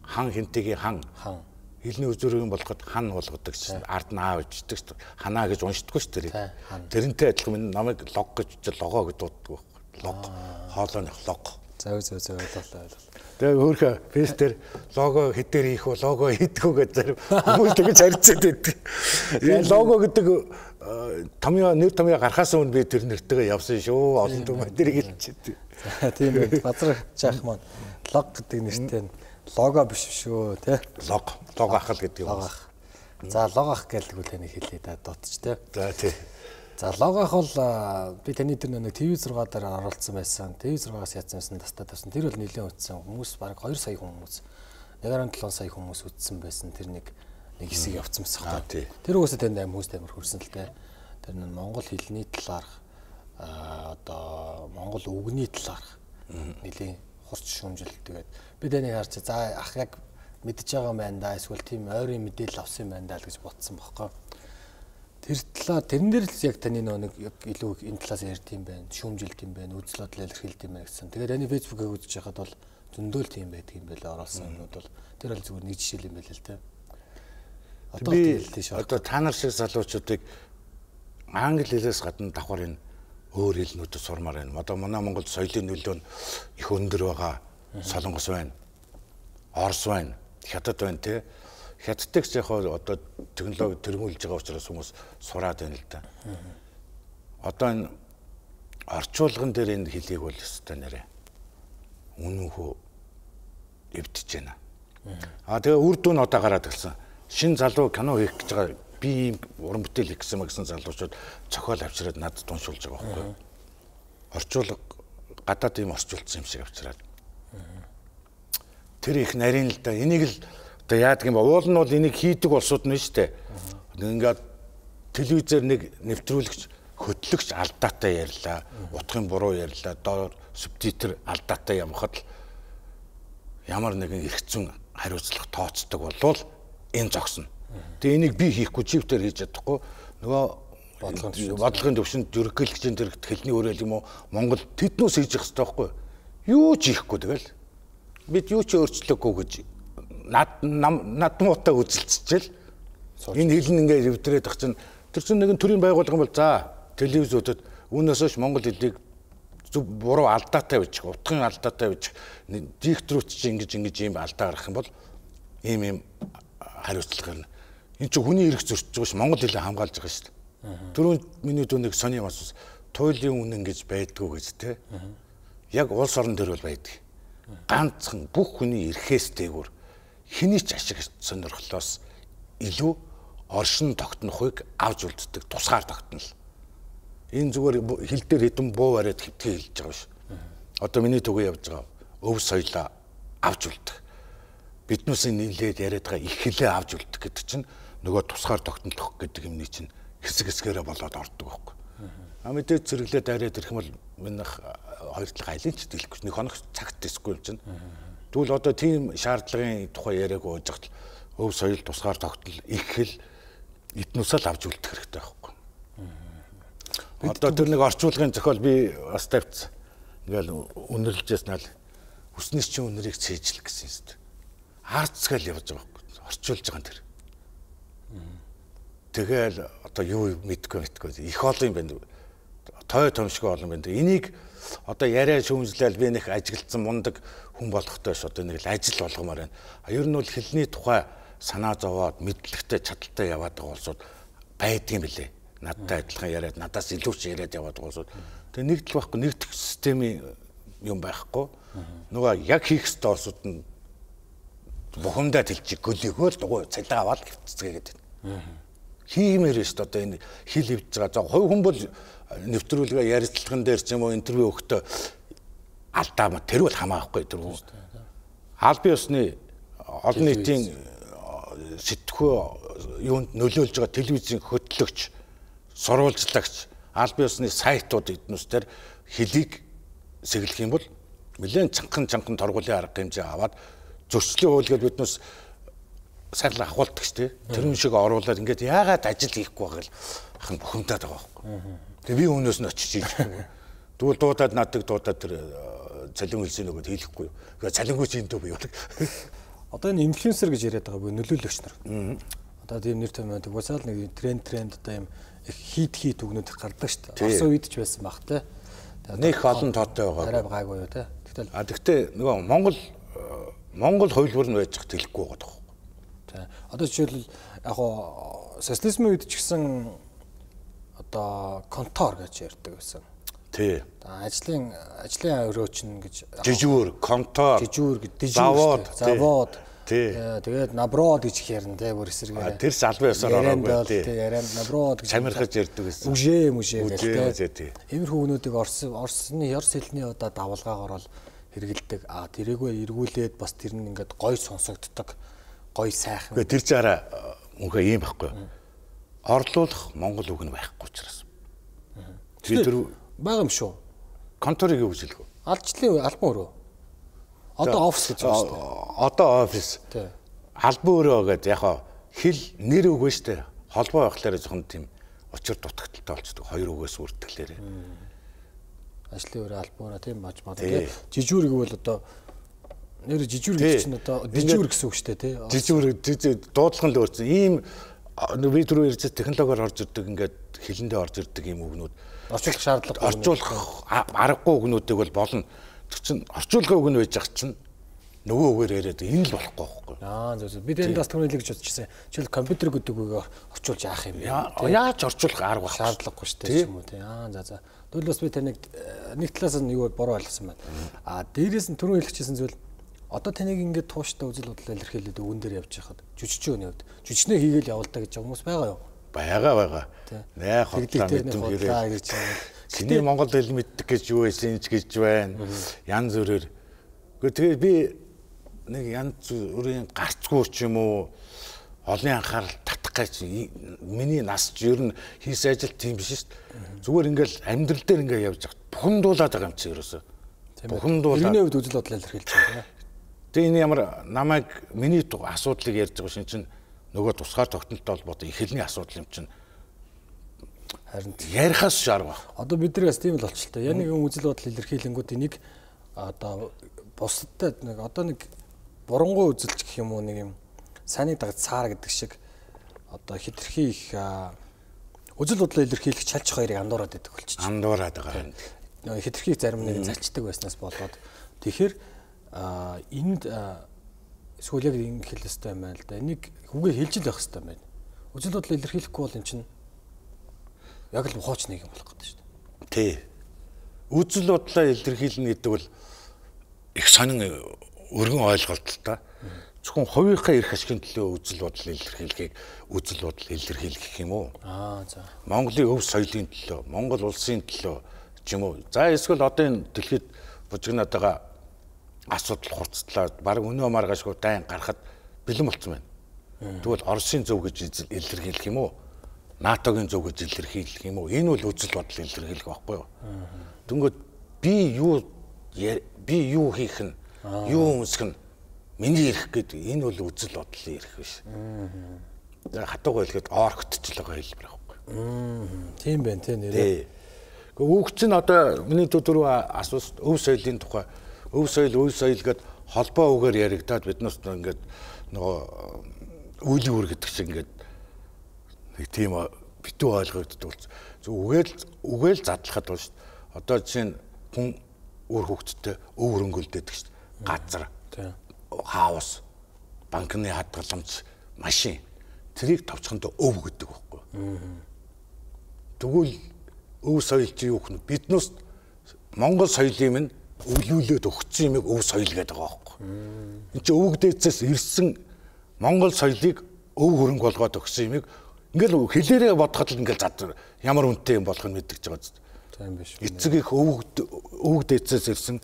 S2: хан хинтэгийн хан
S1: Хан.
S2: Хэлний үзүүрийн болгоход хан болгодог чинь ард нь аав ичдэг дээ. Ханаа гэж уншдаггүй шүү дээ. Тэрнтэй адилхан минь намайг лог гэж логоо гэж дууддаг байхгүй. Лог. Хоолойных лог.
S1: Зөө зөө зөө ойлголоо ойлголоо.
S2: Тэгээ өөрхөө фэс дээр лого хитээр хийх үү, лого хийдгүү гэж зарим хүмүүс тэгж харьцаад байдаг. Энэ лого гэдэг э, томьёо нэр томьёо гарахаас өмнө би тэр нэртэйгээ явсан шүү. Олон түмэн дэрийг хэлчихэв.
S1: За тийм байна. Базар жаах маань лог гэдэг нэртэй нь лого биш шүү тий.
S2: Лог, лого ахал гэдэг юм.
S1: Лого ах. За лого ах гэдэг үл таны хэлээ да дутч тий.
S2: За тий.
S1: За лого ах бол би таны тэр нэг ТV6 дээр оролцсон байсан. ТV6-аас яатсан байсан тастаа тавсан. Тэр бол нэлээд үтсэн хүмүүс баг 2 сая хүмүүс. 1.7 сая хүмүүс үтсэн байсан. Тэр нэг нэг хэсэг явцсан байсан хэрэг. Тэр үгээс тэнд аим хүмүүст амар хүрсэн л дээ. Тэр нь монгол хэлний талаарх одоо монгол үгний талаарх нэлийн хурц шүүмжил тэгээд би тэнийг харч за ах яг мэдж байгаа юм байна да эсвэл тийм ойрын мэдээлэл авсан юм байна да л гэж бодсон бохоггүй. Тэр талаа тэрэн дээр л яг таны нэг яг илүү энэ талаас ярьд юм байна, шүүмжилт юм байна, үзэл бодол илэрхийлд юм байна гэсэн. Тэгээд таны фэйсбүүкийг үзэж байхад бол зөндөл тийм байдаг юм байл оруулсан юмнууд бол тэр бол зүгээр нэг жишээ юм байл л те. Одоо тийш
S2: одоо та нар шиг залуучуудыг англи хэлээс гадна давхар энэ өөр хэлнүүдэд сурмаар байна. Одоо манай Монголд соёлын нөлөө нь их өндөр байгаа. Солонгос байна. Орос байна. Хятад байна те. Хятадтай ч яг одоо технологи тэргүүлж байгаа учраас хүмүүс сураад байна л да. Одоо энэ орчуулган дээр энэ хэлийг бол өстой нэрэ. Үнэн хөө эвдэж байна. А тэгээ үр дүн одоо гараад ирсэн. Шин залуу кино хийх гэж байгаа би ийм уран бүтээл хийх гэсэн мэ гэсэн залуучууд цохол авчираад надад уншуулж байгаа байхгүй? Орчуулга гадаад ийм орчуулсан юм шиг авчираад. Тэр их нарийн л да. Энийг л одоо яадаг юм ба уул нь бол энийг хийдэг улсууд нь шүү дээ. Ингээд телевизээр нэг нэвтрүүлэгч хөтлөгч алдаатай ярьлаа. Утгын буруу ярьлаа. Доор субтитр алдаатай ямхад л ямар нэгэн эргцэн хариуцлага тооцдог болвол энэ зогсно. Тэгээ энийг би хийхгүй чивтер хийж чадахгүй нөгөө
S1: Бодлогын төвшөнд.
S2: бодлогын төвшөнд ерөнхийлөгчийн дэрэгт хэлний өрөөл юм уу Монгол тэднээс хийж явах хэрэгтэй байхгүй юу ч хийхгүй тэгэл бид юу ч өөрчлөөгүй гэж над нам- над муутай үзэлцчихэл энэ хэл нь ингээд эвдрээд ах чинь тэр чинь нэгэн төрлийн байгууллага юм бол за телевизүүдэд үүнээс хойш монгол хэлийг зүг буруу алдаатай бичих, утгын алдаатай бичих, диктрүүч чинь ингэж ингэж ийм алдаа гарах юм бол ийм ийм хариуцлага гэнэ. Энэ чинь хүний эрх зөрчиж байгаа ш монгол хэлээ хамгаалж байгаа шүү дээ. Дөрөв миний дүнийг сони юм асуусан. Туйлын үнэн гэж байдгүй гэж те. Яг улс орон дээр бол байдаг. Ганцхан бүх хүний эрхээс дээгүүр хэний ч ашиг сонирхлоос илүү оршин тогтнохыг авж үлддэг тусгаар тогтнол. Энэ зүгээр хил дээр хэдэн буу бариад хөвтгий хэлж байгаа ш. Одоо миний төгөө явж байгаа өв соёлоо авч үлдэх. Биднээс нэлээд яриад байгаа их хэлээ авч үлдэх гэдэг чинь нөгөө тусгаар тогтнох гэдэг юмний чинь хэсэг хэсгээрээ болоод ордог байхгүй. А мэдээ зэрэглээд арайд ирэх юм бол минийх хоёр талын айлын ч дэлгэхгүй нэг хоног цагт дэсгүй юм чинь. Тэгвэл одоо тийм шаардлагын тухай яриаг ууж хат өв соёл тусгаар тогтнол их хэл этносоо л авч үлдэх хэрэгтэй байхгүй. Одоо тэр нэг орчуулгын зохиол би бас тавьчихсан. Ингээл үнэрлж яснаа л хүснээс чи үнэрийг цээжл гэсэн юм шүү дээ. Харцгаал явж байгаа байхгүй. Орчуулж байгаа юм тэр. Тэгэл одоо юу мэдгүй мэдгүй их олон юм байна. Той томшгүй олон байна. Энийг одоо яриа шүүмжлэл би нэг ажиглагдсан мундаг хүн болохтой ш одоо нэг л ажил болгомоор байна. Ер нь бол хэлний тухай санаа зовоод мэдлэгтэй чадaltaй яваад байгаа улсууд байдгийн билээ. Надтай адилхан яриад надаас илүү ч яриад яваад байгаа улсууд. Тэгээ нэгдэл байхгүй нэгдэх системийн юм байхгүй. Нөгөө яг хийх ёстой улсууд нь бухимдаа тэлчих гөлөөгөө л дугуй цалин аваад хэвцгээгээд байна. хийгмээр шүү дээ одоо энэ хил хөвж байгаа. За хувь хүн бол нэвтрүүлгээ ярилцлаган дээр ч юм уу интервью өгөхдөө алдаа ма тэр бол хамаахгүй тэр. Аль бие усны олон нийтийн сэтгхөө юунд нөлөөлж байгаа телевизийн хөтлөгч, сурвалжлагч, аль бие усны сайтууд эднүс дээр хөлийг сэглэх юм бол нэлээд чанхан чанхан торгуулийн арга хэмжээ аваад зөрчлийн хууль гэдэг биднээс сайхан ахуулдаг ч тий. Тэр шиг оруулаад ингээд яагаад ажил хийхгүй байгаа л ахын бухимдаад байгаа байхгүй. Тэгээ би өнөөс нь очиж хийж байгаа. Тэгвэл дуудаад надад дуудаад тэр цалин хөлсийн нөгөөд хийхгүй. Тэгээ цалингүй чинь төв юу.
S1: Одоо энэ инфлюенсер гэж яриад байгаа буюу нөлөөлөгч нар. Одоо тийм нэр томьёо уусаал нэг тренд тренд одоо юм их хит хит үгнүүд гардаг шүү дээ. Орос үед ч байсан баг те.
S2: Нэг олон тоотой байгаа.
S1: Арай гайгүй юу те.
S2: Тэгтэл а тэгтээ нөгөө Монгол Монгол хувилбар нь байж хат хэлэхгүй байгаа тох.
S1: За одоо жишээлбэл яг хоо социализмын үед ч гэсэн одоо контор гэж ярьдаг байсан.
S2: Тий.
S1: Ажлын ажлын өрөөчн гэж
S2: жижүүр, контор,
S1: жижүүр гэдэг
S2: завод,
S1: завод.
S2: Тий.
S1: Тэгээд наброд гэж их ярина те бүр эсэргээр.
S2: Тэр ч албан ёсоор ороогүй
S1: тий. Яриан наброд гэж
S2: чамирхаж ярьдаг байсан.
S1: Үжээ мүжээ
S2: гэх тий.
S1: Иймэрхүү хүнүүдийг Орос Оросны ёрс хэлний одоо давалгаагаар бол хэрэгэлдэг. А тэрэгөө эргүүлээд бас тэр нь ингээд гой сонсогддог. Гой сайхан.
S2: Гэхдээ тэр чараа мөнхөө ийм байхгүй. Орлуулах монгол үг нь байхгүй учраас.
S1: Тэр тэр байгаа юм шүү.
S2: Конторыг юу гэж хэлэх вэ?
S1: Алжлын албан өрөө. Одоо офис гэж байна шүү дээ.
S2: Одоо офис.
S1: Тий.
S2: Албан өрөө гэдэг яг хэл нэр үгүй шүү дээ. Холбоо байхлаараа зөвхөн тийм очир дутагдaltaй болцдог. Хоёр үгээс үрдгэлээр.
S1: Ажлын өрөө албан өрөө тийм баж маа. Тэгээ жижүүрэг бол одоо нэр жижүүр гэж чинь одоо жижүүр гэсэн үг шүү дээ тий.
S2: Жижүүр дуудлага л өөрчн. Ийм би түрүү ярьж технологиор орж ирдэг ингээд хилэндээ орж ирдэг ийм үгнүүд
S1: орчуулах шаардлага
S2: орчуулах аргагүй үгнүүдийг бол болно. Тэр чинь орчуулгын үг нь байж ах чинь нөгөө үгээр яриад энэ л болохгүй байхгүй.
S1: Аа зөв зөв. Бид энэ даст хүмүүлийг гэж бодчихсан. Жишээл компьютер гэдэг үгийг орчуулж яах юм бэ?
S2: Яаж орчуулах арга байх
S1: шаардлагагүй шүү дээ юм уу тий. Аа за за. Тэгвэл бас би таныг нэг талаас нь юу буруу ойлгосон байна. Аа дээрээс нь түрүү хэлчихсэн зүйл одоо таныг ингээд тууштай үзэл бодлоо илэрхийлээд өвөн дээр явж байхад жүжигчөөний хувьд жүжигчнээ хийгээл явуулдаг гэж хүмүүс байгаа юу?
S2: Байгаа байгаа. Наа хотлоо мэдэн хэрэг. Синий Монгол хэл мэддэг гэж юу байсан ч гэж байна. Ян зүрээр. Гэхдээ би нэг янз бүрийн гарцгүй ч юм уу олон анхаарал татах гэж миний нас ч ер нь хийс ажил тийм биш шүү дээ. Зүгээр ингээл амьдрал дээр ингээ явж байгаа. Бухимдуулаад байгаа юм чи ерөөсөө.
S1: Бухимдуулаад. Тэрний хувьд үзэл бодлоо илэрхийлж байгаа.
S2: Тэгээ энэ ямар намайг миний асуудлыг ярьж байгаа шин чинь нөгөө тусгаар тогтнолтой холбоотой их хэлний асуудал юм чинь харин ярихаас шаарга баг.
S1: Одоо бид нар бас тийм л болчихлоо. Яг нэг үзэл бодол илэрхийлэнгүүд энийг одоо бусдад нэг одоо нэг бурангуй үзэлч гэх юм уу нэг юм сайныг дагаж цаар гэдэг шиг одоо хитрхи их үзэл бодлоо илэрхийлэх чалж хоёрыг андуураад байдаг болчих.
S2: Андуураад байгаа.
S1: Нөгөө хитрхи зарим нэг залчдаг байснаас болоод тэгэхээр энд эсвэл яг ингэ хэл хэвээр юм байна л да. Энийг үгээ хэлж л байх хэвээр байна. Үзэл бодлоо илэрхийлэхгүй бол эн чинь яг л ухаач нэг юм болох гэдэг шүү дээ.
S2: Тий. Үзэл бодлоо илэрхийлнэ гэдэг бол их сонин өргөн ойлголт л та. Зөвхөн хувийнхаа эрх ашигын төлөө үзэл бодол илэрхийлэхийг үзэл бодол илэрхийлэх гэх юм уу?
S1: Аа за.
S2: Монголын өв соёлын төлөө, Монгол улсын төлөө ч юм уу. За эсвэл одоо энэ дэлхийд бужигнаад байгаа асуудал хурцтлаа баг өнөө маргаашгүй дайн гарахад бэлэн болцсон байна. Тэгвэл Оросын зөв гэж илэрхийлэх юм уу? НАТОгийн зөв гэж илэрхийлэх юм уу? Энэ бол үзэл бодол илэрхийлэх байхгүй юу? Дөнгөд би юу би юу хийх нь юу өмсөх нь миний эрх гэдэг энэ бол үзэл бодлын эрх биш. Хатууг хэлэхэд орхотч л байгаа хэлбэр байхгүй.
S1: Тийм байна тийм нэрээ.
S2: Гэхдээ үг чинь одоо миний дөрөв асуус өв соёлын тухай өв соёл үе соёл гэд холбоо үгээр яригадаад биднээс ингээд нөгөө үеийн үр гэдэг шиг ингээд нэг тийм битүү ойлгогддог болсон. Зөв үгээл үгээл задлахад бол шүү дээ. Одоо жишээ нь хүн үр хөвгтдээ өв хөрөнгөлдөд шүү дээ. Газар. Хаус. Банкны хадгаламж, машин. Тэрийг товчхондоо өв гэдэг байхгүй. Тэгвэл өв соёл чи юу гэх нь биднээс Монгол соёлын минь өвлүүлээд өгсөн юмыг өв соёл гэдэг байгаа байхгүй. Энд чи өвөг дээдсээс ирсэн Монгол соёлыг өв хөрөнгө болгоод өгсөн юмыг Ингээл хэлээрээ бодоход л ингээл зад ямар үнэтэй юм болох нь мэддэж байгаа зү.
S1: Тийм биш.
S2: Эцэг их өвөг өвөг дээцээс ирсэн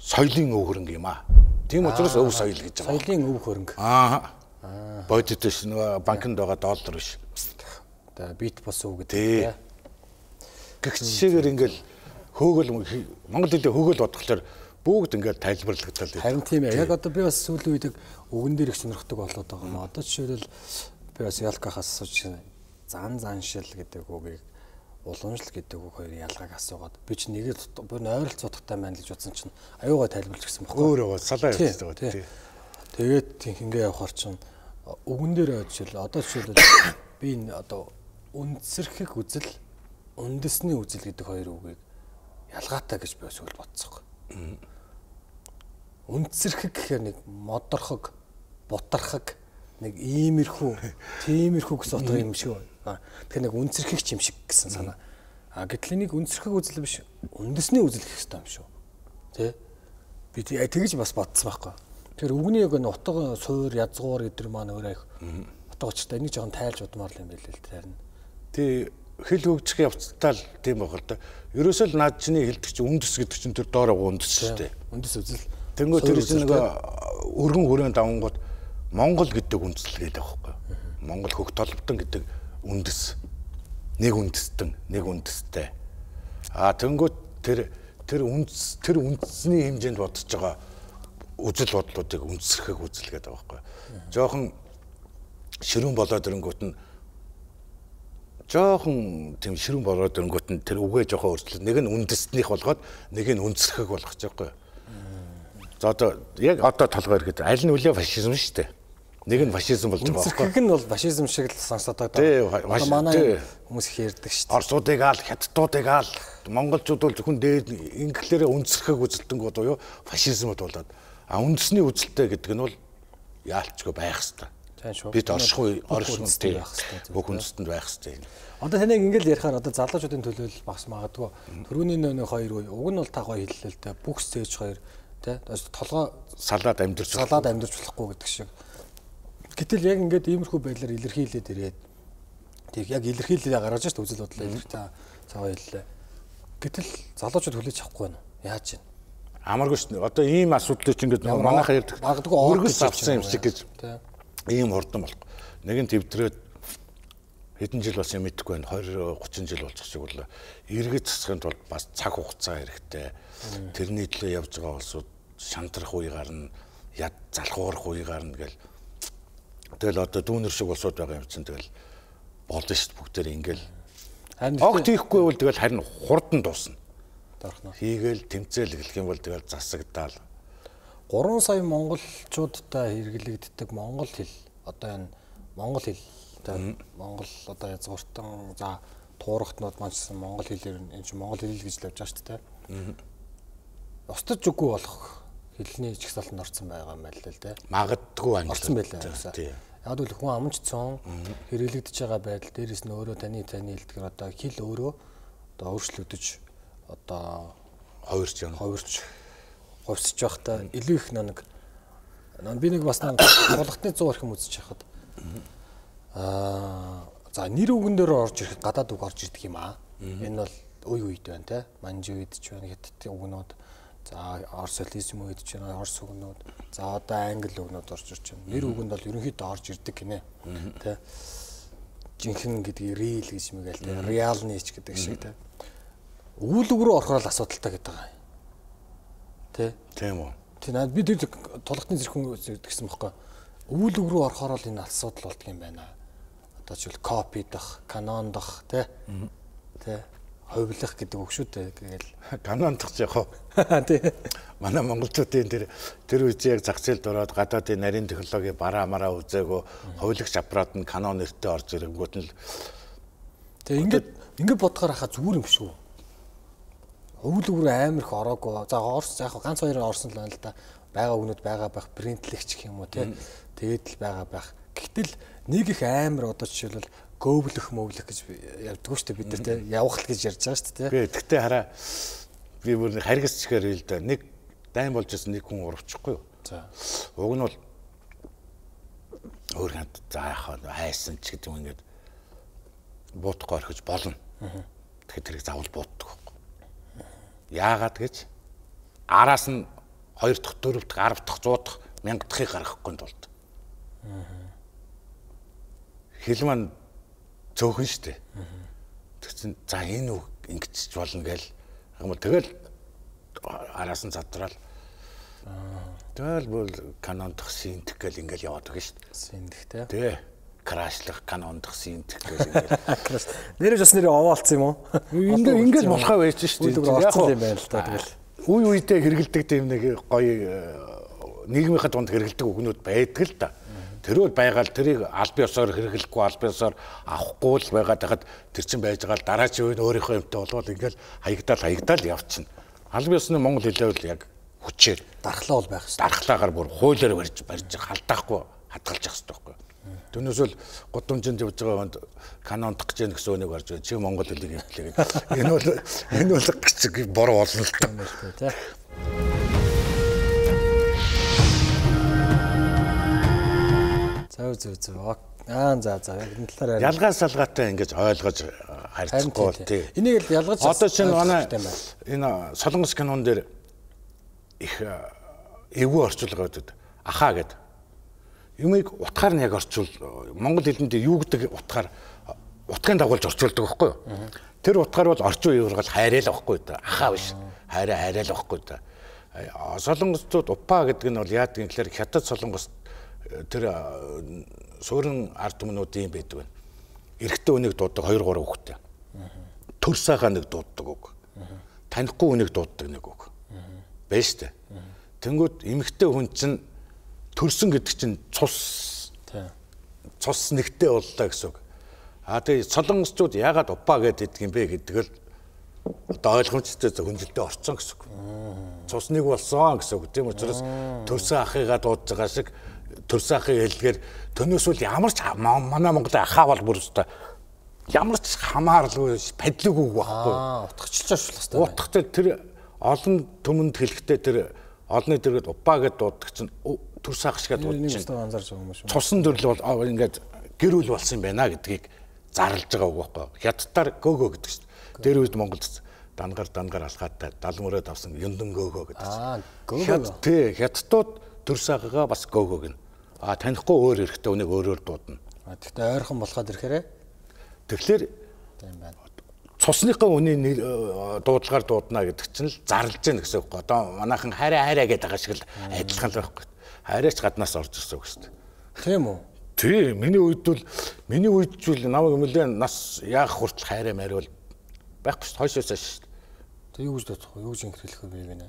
S2: соёлын өв хөрөнгө юм аа. Тийм учраас өв соёл гэж байгаа.
S1: Соёлын өв хөрөнгө.
S2: Аа. Бодит биш нөгөө банкнд байгаа доллар биш.
S1: Одоо бит бос өв гэдэг.
S2: Гэх жишээгээр ингээл хөөгөл Монгол хэлээ хөөгөл бодглохлоор бүгд ингээл тайлбарлагдал байдаг.
S1: Харин тийм ээ. Яг одоо би бас сүүлийн үед өгөн дээр их сонирхдаг болоод байгаа юм. Одоо жишээлбэл би бас ялкахаас асууж зан заншил гэдэг үгийг уламжлал гэдэг үг хоёрын ялгааг асуугаад би ч нэгэд бүр ойролцоо утгатай байна гэж бодсон чинь аюугаа тайлбарлаж гисэн байхгүй.
S2: Өөрөө салаа явж байгаа
S1: тий. Тэгээд тэнхингээ явахаар чинь өгөн дээр жишээл одоо жишээлбэл (coughs) би энэ одоо үндсэрхэх үзэл үндэсний үзэл гэдэг хоёр үгийг ялгаатай гэж би сүүл бодсоо. Үндсэрхэг гэхээр нэг модорхог, бутархаг нэг иймэрхүү, (laughs) тиймэрхүү гэсэн утга юм шиг байна. Тэгэхээр нэг үндсэрхэг юм шиг гэсэн санаа. А гэтэл энийг үндсэрхэг үзэл биш, үндэсний үзэл гэх юм шүү. Тэ? Би тэгж бас бодсон байхгүй. Тэгэхээр өвгний яг энэ утга суур язгуур гэдэр маань өөрөө их утга учиртай энийг жоохон тайлж удмаар юм байл л тэр нь.
S2: Хэл хөгжих явцдаа л тийм баг л да. Ерөөсөө л наад чиний хэлдэг чи үндэс гэдэг чинь тэр доороо үндэс шүү дээ.
S1: Үндэс үзэл.
S2: Тэнгөө тэр чинь нөгөө өргөн хүрээнд давангууд Монгол гэдэг үндэслэл гэдэг байхгүй. Монгол хөх толбтон гэдэг үндэс. Нэг үндэстэн, нэг үндэстэй. А тэнгөө тэр тэр үндэс тэр үндэсний хэмжээнд бодож байгаа үзэл бодлуудыг үндэсрэх үзэл гэдэг байхгүй. Жохон ширүүн болоод ирэнгүүт нь жоохон тийм ширүүн болоод ирэнгүүт нь тэр үгээ жоохон өөрчлөлт. Нэг нь үндэстнийх болгоод нэг нь болгож байгаа байхгүй. За одоо яг одоо толгой ирэхэд аль нь үлээ фашизм шүү дээ. Нэг нь фашизм болж байгаа байхгүй.
S1: Үндэсрэх нь бол фашизм шиг л сонсоод байгаа. манай хүмүүс их ярьдаг шүү дээ.
S2: Орсуудыг аал, хятадуудыг аал, монголчууд бол зөвхөн дээд инглээрээ үндэсрэх үзэлтэнгүүд буюу фашизмд болоод а үндэсний үзэлтэй гэдэг нь бол яалчгүй байх хэвээр.
S1: Тийм шүү.
S2: Бид оршихуй
S1: Бүх
S2: оршин
S1: үндэстэнд
S2: тий.
S1: байх хэвээр зүйл,
S2: Бүх үндэстэнд байх хэвээр.
S1: Одоо таныг ингээл ярихаар одоо залуучуудын төлөөлөл багс магадгүй. Төрөний нөө хоёр үе. Уг нь бол та гоё хэллээ л дээ. Бүх стейж хоёр тий. Толгой
S2: Салаад амьдэрч
S1: салаад амьдарч болохгүй гэдэг шиг. Гэтэл яг ингээд иймэрхүү байдлаар илэрхийлээд ирээд тийг яг илэрхийлэлээ гаргаж шít үзэл бодлоо илэрхий цаваа хэллээ. Гэтэл залуучууд хүлээж авахгүй байна. Яаж вэ?
S2: Амаргүй шүү дээ. Одоо ийм асуудлыг чинь ингээд манайхаа ярьдаг.
S1: магадгүй
S2: Өргөс авсан юм шиг гэж
S1: Тий.
S2: Ийм хурдан болох. Нэг нь төвдрээд хэдэн жил бас юм мэдэхгүй байна. 20 30 жил болчих шиг боллоо. Иргэд засахын тулд бас цаг хугацаа хэрэгтэй. Тэрний төлөө явж байгаа улсууд шантрах үе гарна, яд залхуурах үе гарна гэл. Тэгэл одоо дүүнер шиг улсууд байгаа юм чинь тэгэл болно шүү дээ бүгдээр ингээл. Огт хийхгүй бол тэгэл харин хурдан дуусна. Хийгээл тэмцээл эхлэх юм бол тэгэл засагдаал.
S1: 3 сая монголчуудтай хэрэглэгддэг монгол хэл одоо энэ монгол хэл монгол одоо язгууртан за туурахтнууд маань монгол хэлээр энэ чинь монгол хэл гэж л явж байгаа шүү дээ. Устж үгүй болох хэлний чагсаалтанд орсон байгаа юм байна л дээ.
S2: Магадгүй англи.
S1: Орсон байлаа.
S2: Тий.
S1: Яг л хүн амч цон хэрэглэгдэж байгаа байдал дээрэс нь өөрөө таны таны хэлдгээр одоо хэл өөрөө одоо өөрчлөгдөж одоо
S2: Хоёрч юм.
S1: ховирч хувьсж байхдаа илүү их нэг би нэг бас тулгатны 100 орхим үзэж байхад аа за нэр үгэн дээр орж ирэхэд гадаад үг орж ирдэг юм аа. Энэ бол үе үед байна те. Манжи үед ч байна хятадын үгнүүд за орс солизм үед ч байна орс үгнүүд за одоо англи үгнүүд орж ирж байна. Нэр үгэнд бол ерөнхийдөө орж ирдэг гинэ. Тэ. Жинхэнэ гэдгийг real гэж мэгээл те. Realness гэдэг шиг те. Үйл үг рүү орохоор л асуудалтай гэдэг байгаа юм. Тэ.
S2: Тийм үү.
S1: Тий наад би тэр тулгатны зэрхэн гэсэн бохоо. Үйл үг рүү орохоор л энэ асуудал болдго юм байна. Одоо жишээл копи дах, канон дах тий. Тий. Ховлох гэдэг үг шүү дээ. Тэгэл. (laughs)
S2: Канондах яг (laughs)
S1: Тий.
S2: манай монголчуудын тэр тэр үед яг зах зээлд ороод гадаадын нарийн технологи бараа мараа үзээгөө ховлогч аппарат нь канон нэртэй орж ирэнгүүт нь л
S1: Тэгээ ингээд ингээд бодохоор хаа зүгээр юм шүү. Өвөл өвөр амар их ороогүй. За орс яг ганц хоёр орсон л байна л да. Бага өгнөд байгаа байх, принтлэгч гэх юм уу тий. Тэгээд л байгаа байх. Гэхдээ л нэг их амар одоо жишээлбэл гөвлөх мөвлөх гэж явдггүй шүү дээ бид нар тий. Явах л гэж ярьж байгаа шүү дээ тий.
S2: би тэгтээ хараа би бүр харгасчгаар хэл да нэг дайм болж ирсэн нэг хүн урвчихгүй юу.
S1: За.
S2: Уг нь бол өөр ханд за яхаа хайсан ч гэдэг юм ингээд буутахгүй орхиж болно. Тэгэхээр тэрийг заавал буутдаг. Яагаад гэж араас нь 2 дахь, 4 дахь, 10 дахь, 100 дахь, 1000 дахьыг гаргахгүй тулд. Хил маань цөөхөн штэ. Тэгсэн за энэ үг ингэчих болно гээл. Юм тэгэл араас нь задрал. Тэгэл бол канондох синтэх гэл ингээл яваад байгаа штэ.
S1: Синдэх те.
S2: Тэ. Крашлах канондох синтэх гэл (laughs) ингээл.
S1: Нэрэж бас нэрээ овоолцсон юм уу?
S2: Ингээл ингээл болохоо байж штэ.
S1: Яг юм байна л да тэгэл.
S2: Үе үедээ хэрэгэлдэг тийм нэг гоё э, нийгмийнхаа дунд хэрэгэлдэг үгнүүд байдаг л да. Тэрүүд байгаал тэрийг аль бие ёсоор хэрэглэхгүй аль бие ёсоор авахгүй л байгаад хахад тэр чин байж байгаа л дараа чи өөрийнхөө юмтай болвол ингээл хаягдаал хаягдаал явчихна. Аль бие ёсны монгол хэлээвэл яг хүчээр
S1: дархлаа бол байх
S2: хэрэгтэй. Дархлаагаар бүр хуулиар барьж барьж халдаахгүй хадгалж явах хэрэгтэй байхгүй. Түүнээс л гудамжинд явж байгаа хүнд канондох гэж яах гэсэн үнийг барьж байгаа. Чи монгол хэлийг хэлээ гэдэг. Энэ бол энэ бол гэж бороо болно л
S1: та. Зөв зөв зөв. Аа за за яг энэ талаар
S2: ялгаа салгаатай ингэж ойлгож харьцахгүй тий.
S1: Энийг л ялгаж
S2: одоо чинь манай энэ солонгос кинон дээр их эвгүй орчуулга байдаг. Ахаа гэдэг. Юмыг утгаар нь яг орчуул Монгол хэлэнд юу гэдэг утгаар утгын дагуулж орчуулдаг байхгүй юу? Тэр утгаар бол орчин үеэр бол хайраа л байхгүй да. Ахаа биш. Хайраа хайраа л байхгүй да. Солонгосчууд упа гэдэг нь бол юм гэхээр хятад солонгос тэр суурин ард түмнүүд юм байдаг байна. Эрэгтэй үнийг дууддаг 2 3 хүүхэдтэй. Төр сайхан нэг дууддаг үг. Танихгүй үнийг дууддаг нэг үг. Байна штэ. Тэнгүүд эмэгтэй хүн чинь төрсөн гэдэг чинь цус. Цус нэгтэй боллоо гэсэн үг. А тэгээ солонгосчууд яагаад упа гэдэг юм бэ гэдэг л одоо ойлгомжтой хүнжилтэд орцсон гэсэн үг. Цусныг болсон гэсэн үг. Тийм учраас төрсөн ахыгаа дуудаж байгаа шиг төрсөн ахыг хэлгээр төнөөсөл ямар ч манай Монголын ахаа бол бүр өстой ямар ч хамааралгүй падлиг үг байхгүй.
S1: Утгачлж авчлах хэрэгтэй.
S2: Утгатай тэр олон төмөнд хэлэхдээ тэр олны дэргэд упаа гэд дууддаг чинь төрс ах шигээ дуудаж
S1: чинь. анзаарч байгаа юм шүү.
S2: Цусан дөрөл бол ингээд гэрүүл болсон юм байна гэдгийг зарлж байгаа үг байхгүй. Хятадаар гөөгөө гэдэг чинь. Тэр үед Монголд дангаар дангаар алхаатай 70 мөрөд авсан юндан гөөгөө гэдэг.
S1: Аа гөөгөө.
S2: Тий, хятадууд төрс ахыгаа бас гөөгөөг нь А танихгүй өөр эрэхтэй үнийг өөрөөр дуудана.
S1: Тэгэхдээ ойрхон болоход ирэхээрээ
S2: тэгэхээр тийм байна. Цусныхаа үний э, дуудлагаар дуудана гэдэг чинь л зарлж яах гэсэн үг. Одоо манайхан хараа хараа гэдэг байгаа шиг л адилхан л байхгүй. Хараач гаднаас орж ирсэн дээ.
S1: Тийм үү?
S2: Тий, миний үед бол миний үед ч үл намайг нэлээд нас яах хүртэл хайраа мариул байхгүй шүү дээ. Хойшоос шүү.
S1: Тэг юу гэж дуудах вэ? Юу гэж ингэхлэх вэ гэнэ?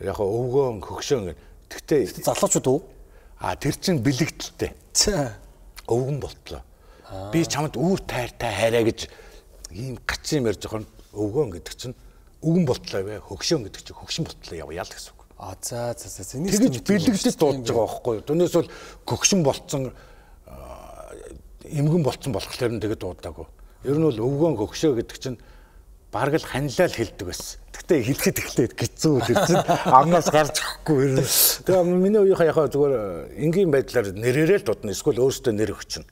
S2: Яг өвгөн хөгшөөн. Тэгтээ
S1: залуучууд уу?
S2: А тэр чин бэлэгдэлтэй. Өвгөн болтлоо. Би чамд үүр тайртай хайраа гэж ийм гацсан ярьж байгаа өвгөн гэдэг чинь өвгөн болтлоо бай. Хөгшөөн гэдэг чинь хөгшин болтлоо яваа л гэсэн үг.
S1: А за за за. Энийг
S2: тэгж бэлэгдэж дуудаж байгаа байхгүй юу? Түүнээс бол хөгшин болцсон эмгэн болцсон болохоор нь тэгээд дуудаагүй. Ер нь бол өвгөн хөгшөө гэдэг чинь бараг л ханилаа л хэлдэг байсан. Гэтэ хэлэхэд ихлээр гизүү чинь (laughs) амнаас гарч өгөхгүй. Тэгээ миний үеийнхээ яхаа зүгээр энгийн байдлаар нэрээрээ л дуудана. Эсвэл өөрөөсөө нэр өгчнө.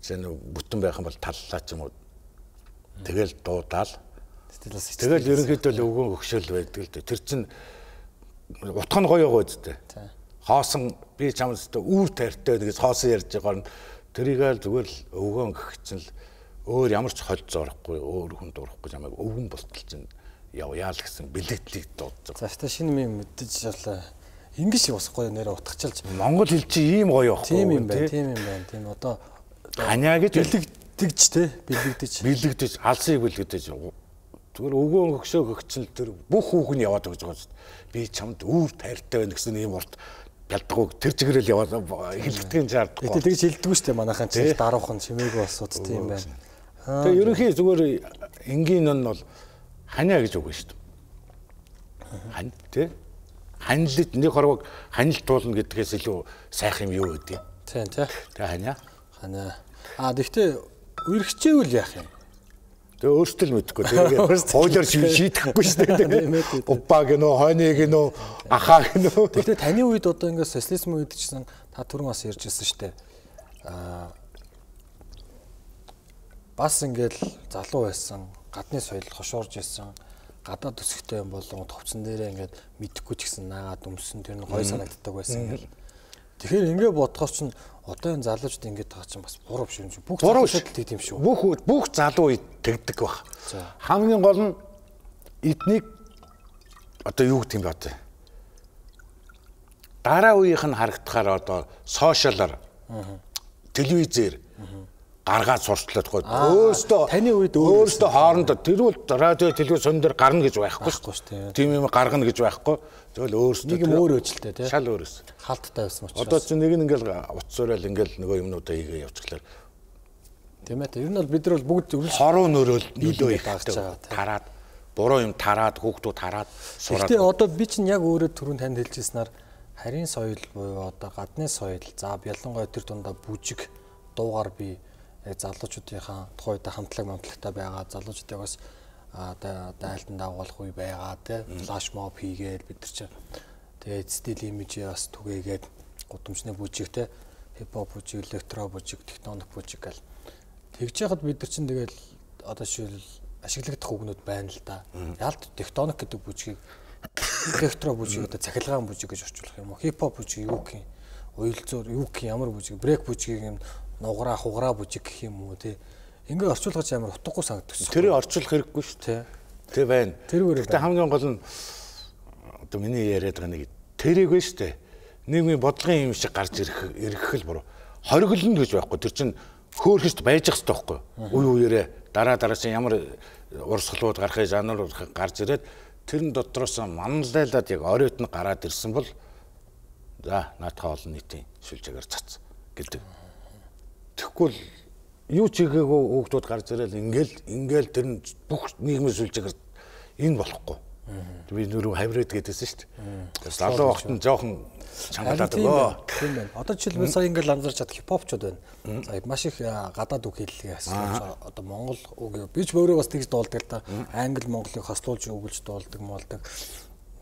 S2: Зэн бүтэн байх юм бол таллаа ч юм уу. Тэгэл дуудаал. Тэгэл ерөнхийдөө л өвгөн өгшөөл байдаг л дээ. Тэр чинь утга нь гоё гоё үсттэй. Хоосон би чамд үүр тарьтай нэгээс хоосон ярьж байгаа нь тэрийг л зүгээр л өвгөн гэх чинь л өөр ямар ч холж орохгүй өөр хүн дурахгүй чамайг өвгөн болтол чинь явъя л гэсэн бэлэгдлийг дуудаж
S1: байгаа. За та шинэ юм мэддэж жаалаа. Ингэ шиг усахгүй нэрэ утгачаалж.
S2: Монгол хэл чи ийм гоё байхгүй.
S1: Тийм юм байна. Тийм юм байна. Тийм одоо
S2: ханиа гэж
S1: бэлэгдэж те бэлэгдэж.
S2: Бэлэгдэж алсыг бэлэгдэж зүгээр өвгөө өгшөө гөгчл тэр бүх хүүх нь яваад өгч байгаа. Би чамд үүр тайртай байна гэсэн ийм урт бялдах тэр чигээрэл яваад хэлэгдэхин шаардлагагүй.
S1: Тэгтээ тэгж хэлдэггүй шүү дээ манайхан чи даруухан чимээгүй болсууд тийм байна.
S2: Тэгээ ерөнхий зүгээр энгийн нь бол ханиа гэж үг шүү дээ. Хань тий? Ханилт нэг хорвог ханилт туулна гэдгээс илүү сайхан юм юу гэдэг.
S1: Тийм тий.
S2: Тэгээ ханиа.
S1: Ханиа. Аа тэгтээ үерхчээвэл яах юм?
S2: Тэгээ өөртөө л мэдэхгүй. Тэгээ (laughs) хуулиар шийдэхгүй шүү дээ. Уппа гинөө, хойны гинөө, ахаа гинөө.
S1: Тэгтээ таны үед одоо ингээд социализм үед чинь та түрүүн бас ярьж ирсэн шүү дээ. Аа бас ингээл залуу байсан, гадны соёл хошуурж исэн, гадаад төсөгтэй юм болон товцон дээрээ ингээд мэдхгүй ч гэсэн наагаад өмсөн тэр нь гой санагддаг байсан ингээл. Тэгэхээр ингээ бодохоор чинь одоо энэ залуучд ингээд байгаа чинь бас буруу биш юм шиг. Бүх залуучд тэгдэм шүү.
S2: Бүх бүх залуу үед тэгдэг баг. Хамгийн гол нь эднийг одоо юу гэдэг юм бэ одоо? Дараа үеийнх нь харагдахаар одоо сошиалар телевизээр гаргаад сурчлаад гоо өөрөөсөө
S1: таны үед
S2: өөрөөсөө хоорондоо тэр бол радио телевиз сон дээр гарна гэж байхгүй
S1: шүү дээ.
S2: Тийм юм гаргана гэж байхгүй. Тэгэл өөрөөсөө
S1: нэг юм өөр өжилтэй тий.
S2: Шал өөрөөс.
S1: Халттай байсан учраас.
S2: Одоо чи нэг нь ингээл утсуурал ингээл нөгөө юмнуудаа хийгээ явуулчихлаа.
S1: Тийм ээ. Ер нь бол бид нар бол бүгд
S2: зөвлөж хоруу нөрөөл нөлөө их тараад буруу юм тараад хүүхдүүд тараад
S1: сураад. Гэтэ одоо би чинь яг өөрөө түрүүн танд хэлжсэнаар харийн соёл буюу одоо гадны соёл за ялангуяа тэр дундаа бүжиг дуугаар би яг залуучуудынхаа тухайд хамтлаг мамтлагтай байгаа. Залуучуудыг бас одоо дайлтан дагуулах үе байгаа тий флаш моб хийгээл бид нар чи тэгээ стил имижээ бас түгээгээд гудамжны бүжиг тий хипхоп бүжиг электро бүжиг тектоник бүжиг гэл. Тэгж яхад бид нар чин тэгэл одоо жишээл ашиглагдах үгнүүд байна л да. Ялт тектоник гэдэг бүжгийг электро бүжиг одоо цахилгаан бүжиг гэж орчуулах юм уу? Хипхоп бүжиг юу гэх юм? Уялзуур юу гэх ямар бүжиг? Брейк бүжгийг юм нуграа хуграа бүжиг гэх юм уу те ингээ орчуулгач амар утгагүй санагдчихсан.
S2: Тэр орчуулах хэрэггүй шүү дээ. Тэ байна.
S1: Тэрүүгээр.
S2: Гэтэ хамгийн гол нь одоо миний яриад байгаа нэг тэрэг байна шүү дээ. Нийгмийн бодлогын юм шиг гарч ирэх ирэх л буруу. Хориглоно гэж байхгүй. Тэр чинь хөөхөст байж ах хэрэгтэй байхгүй. Үе үеэрээ дараа дараас ямар урсгалууд гарахыг жанр гарч ирээд тэрэн дотроос манлайлаад яг оройтн гараад ирсэн бол за наадхаа олон нийтийн шүлжээгээр цац гэдэг. Тэгэхгүй л юу ч хийгээгүй хүүхдүүд гарч ирэл ингээл ингээл тэр нь бүх нийгмийн сүлжээгээр энэ болохгүй. Би нүрүү хавраад гэдээсэн шүү дээ. Залуу багт нь жоохон чангалаад өгөө.
S1: Тийм байна. Одоо жишээлбэл сая ингээл анзарч чад хипхопчуд байна. За маш их гадаад үг хэллэгээ асууж одоо монгол үг би ч өөрөө бас тэгж дуулдаг л да. Англи монголыг хослуулж өгүүлж дуулдаг молдог.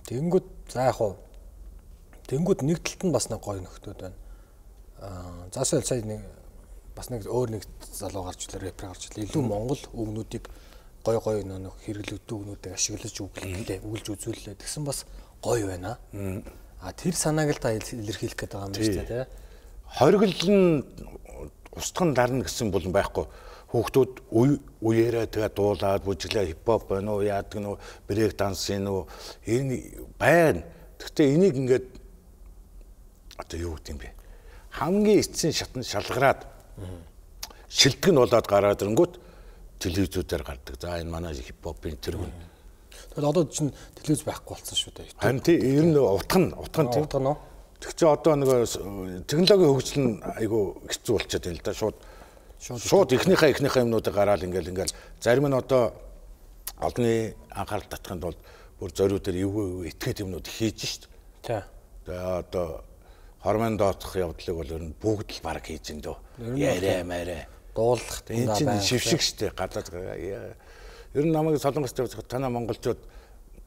S1: Тэнгүүд за яг хуу Тэнгүүд нэг талд нь бас нэг гоё нөхдөд байна. Аа заасаа сая нэг бас нэг өөр нэг залуу гарч ирлээ рэпер гарч ирлээ. Илүү монгол үгнүүдийг гой гой нөх хэрэглэгддэг үгнүүдийг ашиглаж үглээ үгэлж үзүүллээ. Тэгсэн бас гоё байна. А тэр санааг л та илэрхийлэх гээд байгаа юм байна шүү дээ.
S2: Хоригл нь устган дарна гэсэн бол байхгүй хүүхдүүд үеэрээ тэгээ дуулаад бүжиглээ хипхоп байна уу яадаг нь брейк данс юм уу энэ байна. Гэхдээ энийг ингээд одоо юу гэдэг юм бэ? Хамгийн эцсийн шатнд шалгараад Шилдэг нь болоод гараад ирэнгүүт телевизүүдээр гардаг. За энэ манай хипхопын тэргүүн.
S1: Тэгэл одоо чинь телевиз байхгүй болсон шүү дээ.
S2: Харин тий ер нь утга нь утга нь
S1: тийм. Утга нь.
S2: Тэг чи одоо нэг технологийн хөгжил нь айгүй хэцүү болчиход байна л да. Шууд шууд эхнийхээ эхнийхээ юмнуудыг гараал ингээл ингээл зарим нь одоо олонний анхаарал татахын тулд бүр зориуд дээр эвгүй этгээд юмнууд хийж шít.
S1: Тий.
S2: Тэгээ одоо хормон дооцох явдлыг бол ер нь бүгд л баг хийж ин дөө. Яриа мараа.
S1: Дуулах
S2: энэ чинь шившиг штэ гадаад ер нь намайг солонгост явж танаа монголчууд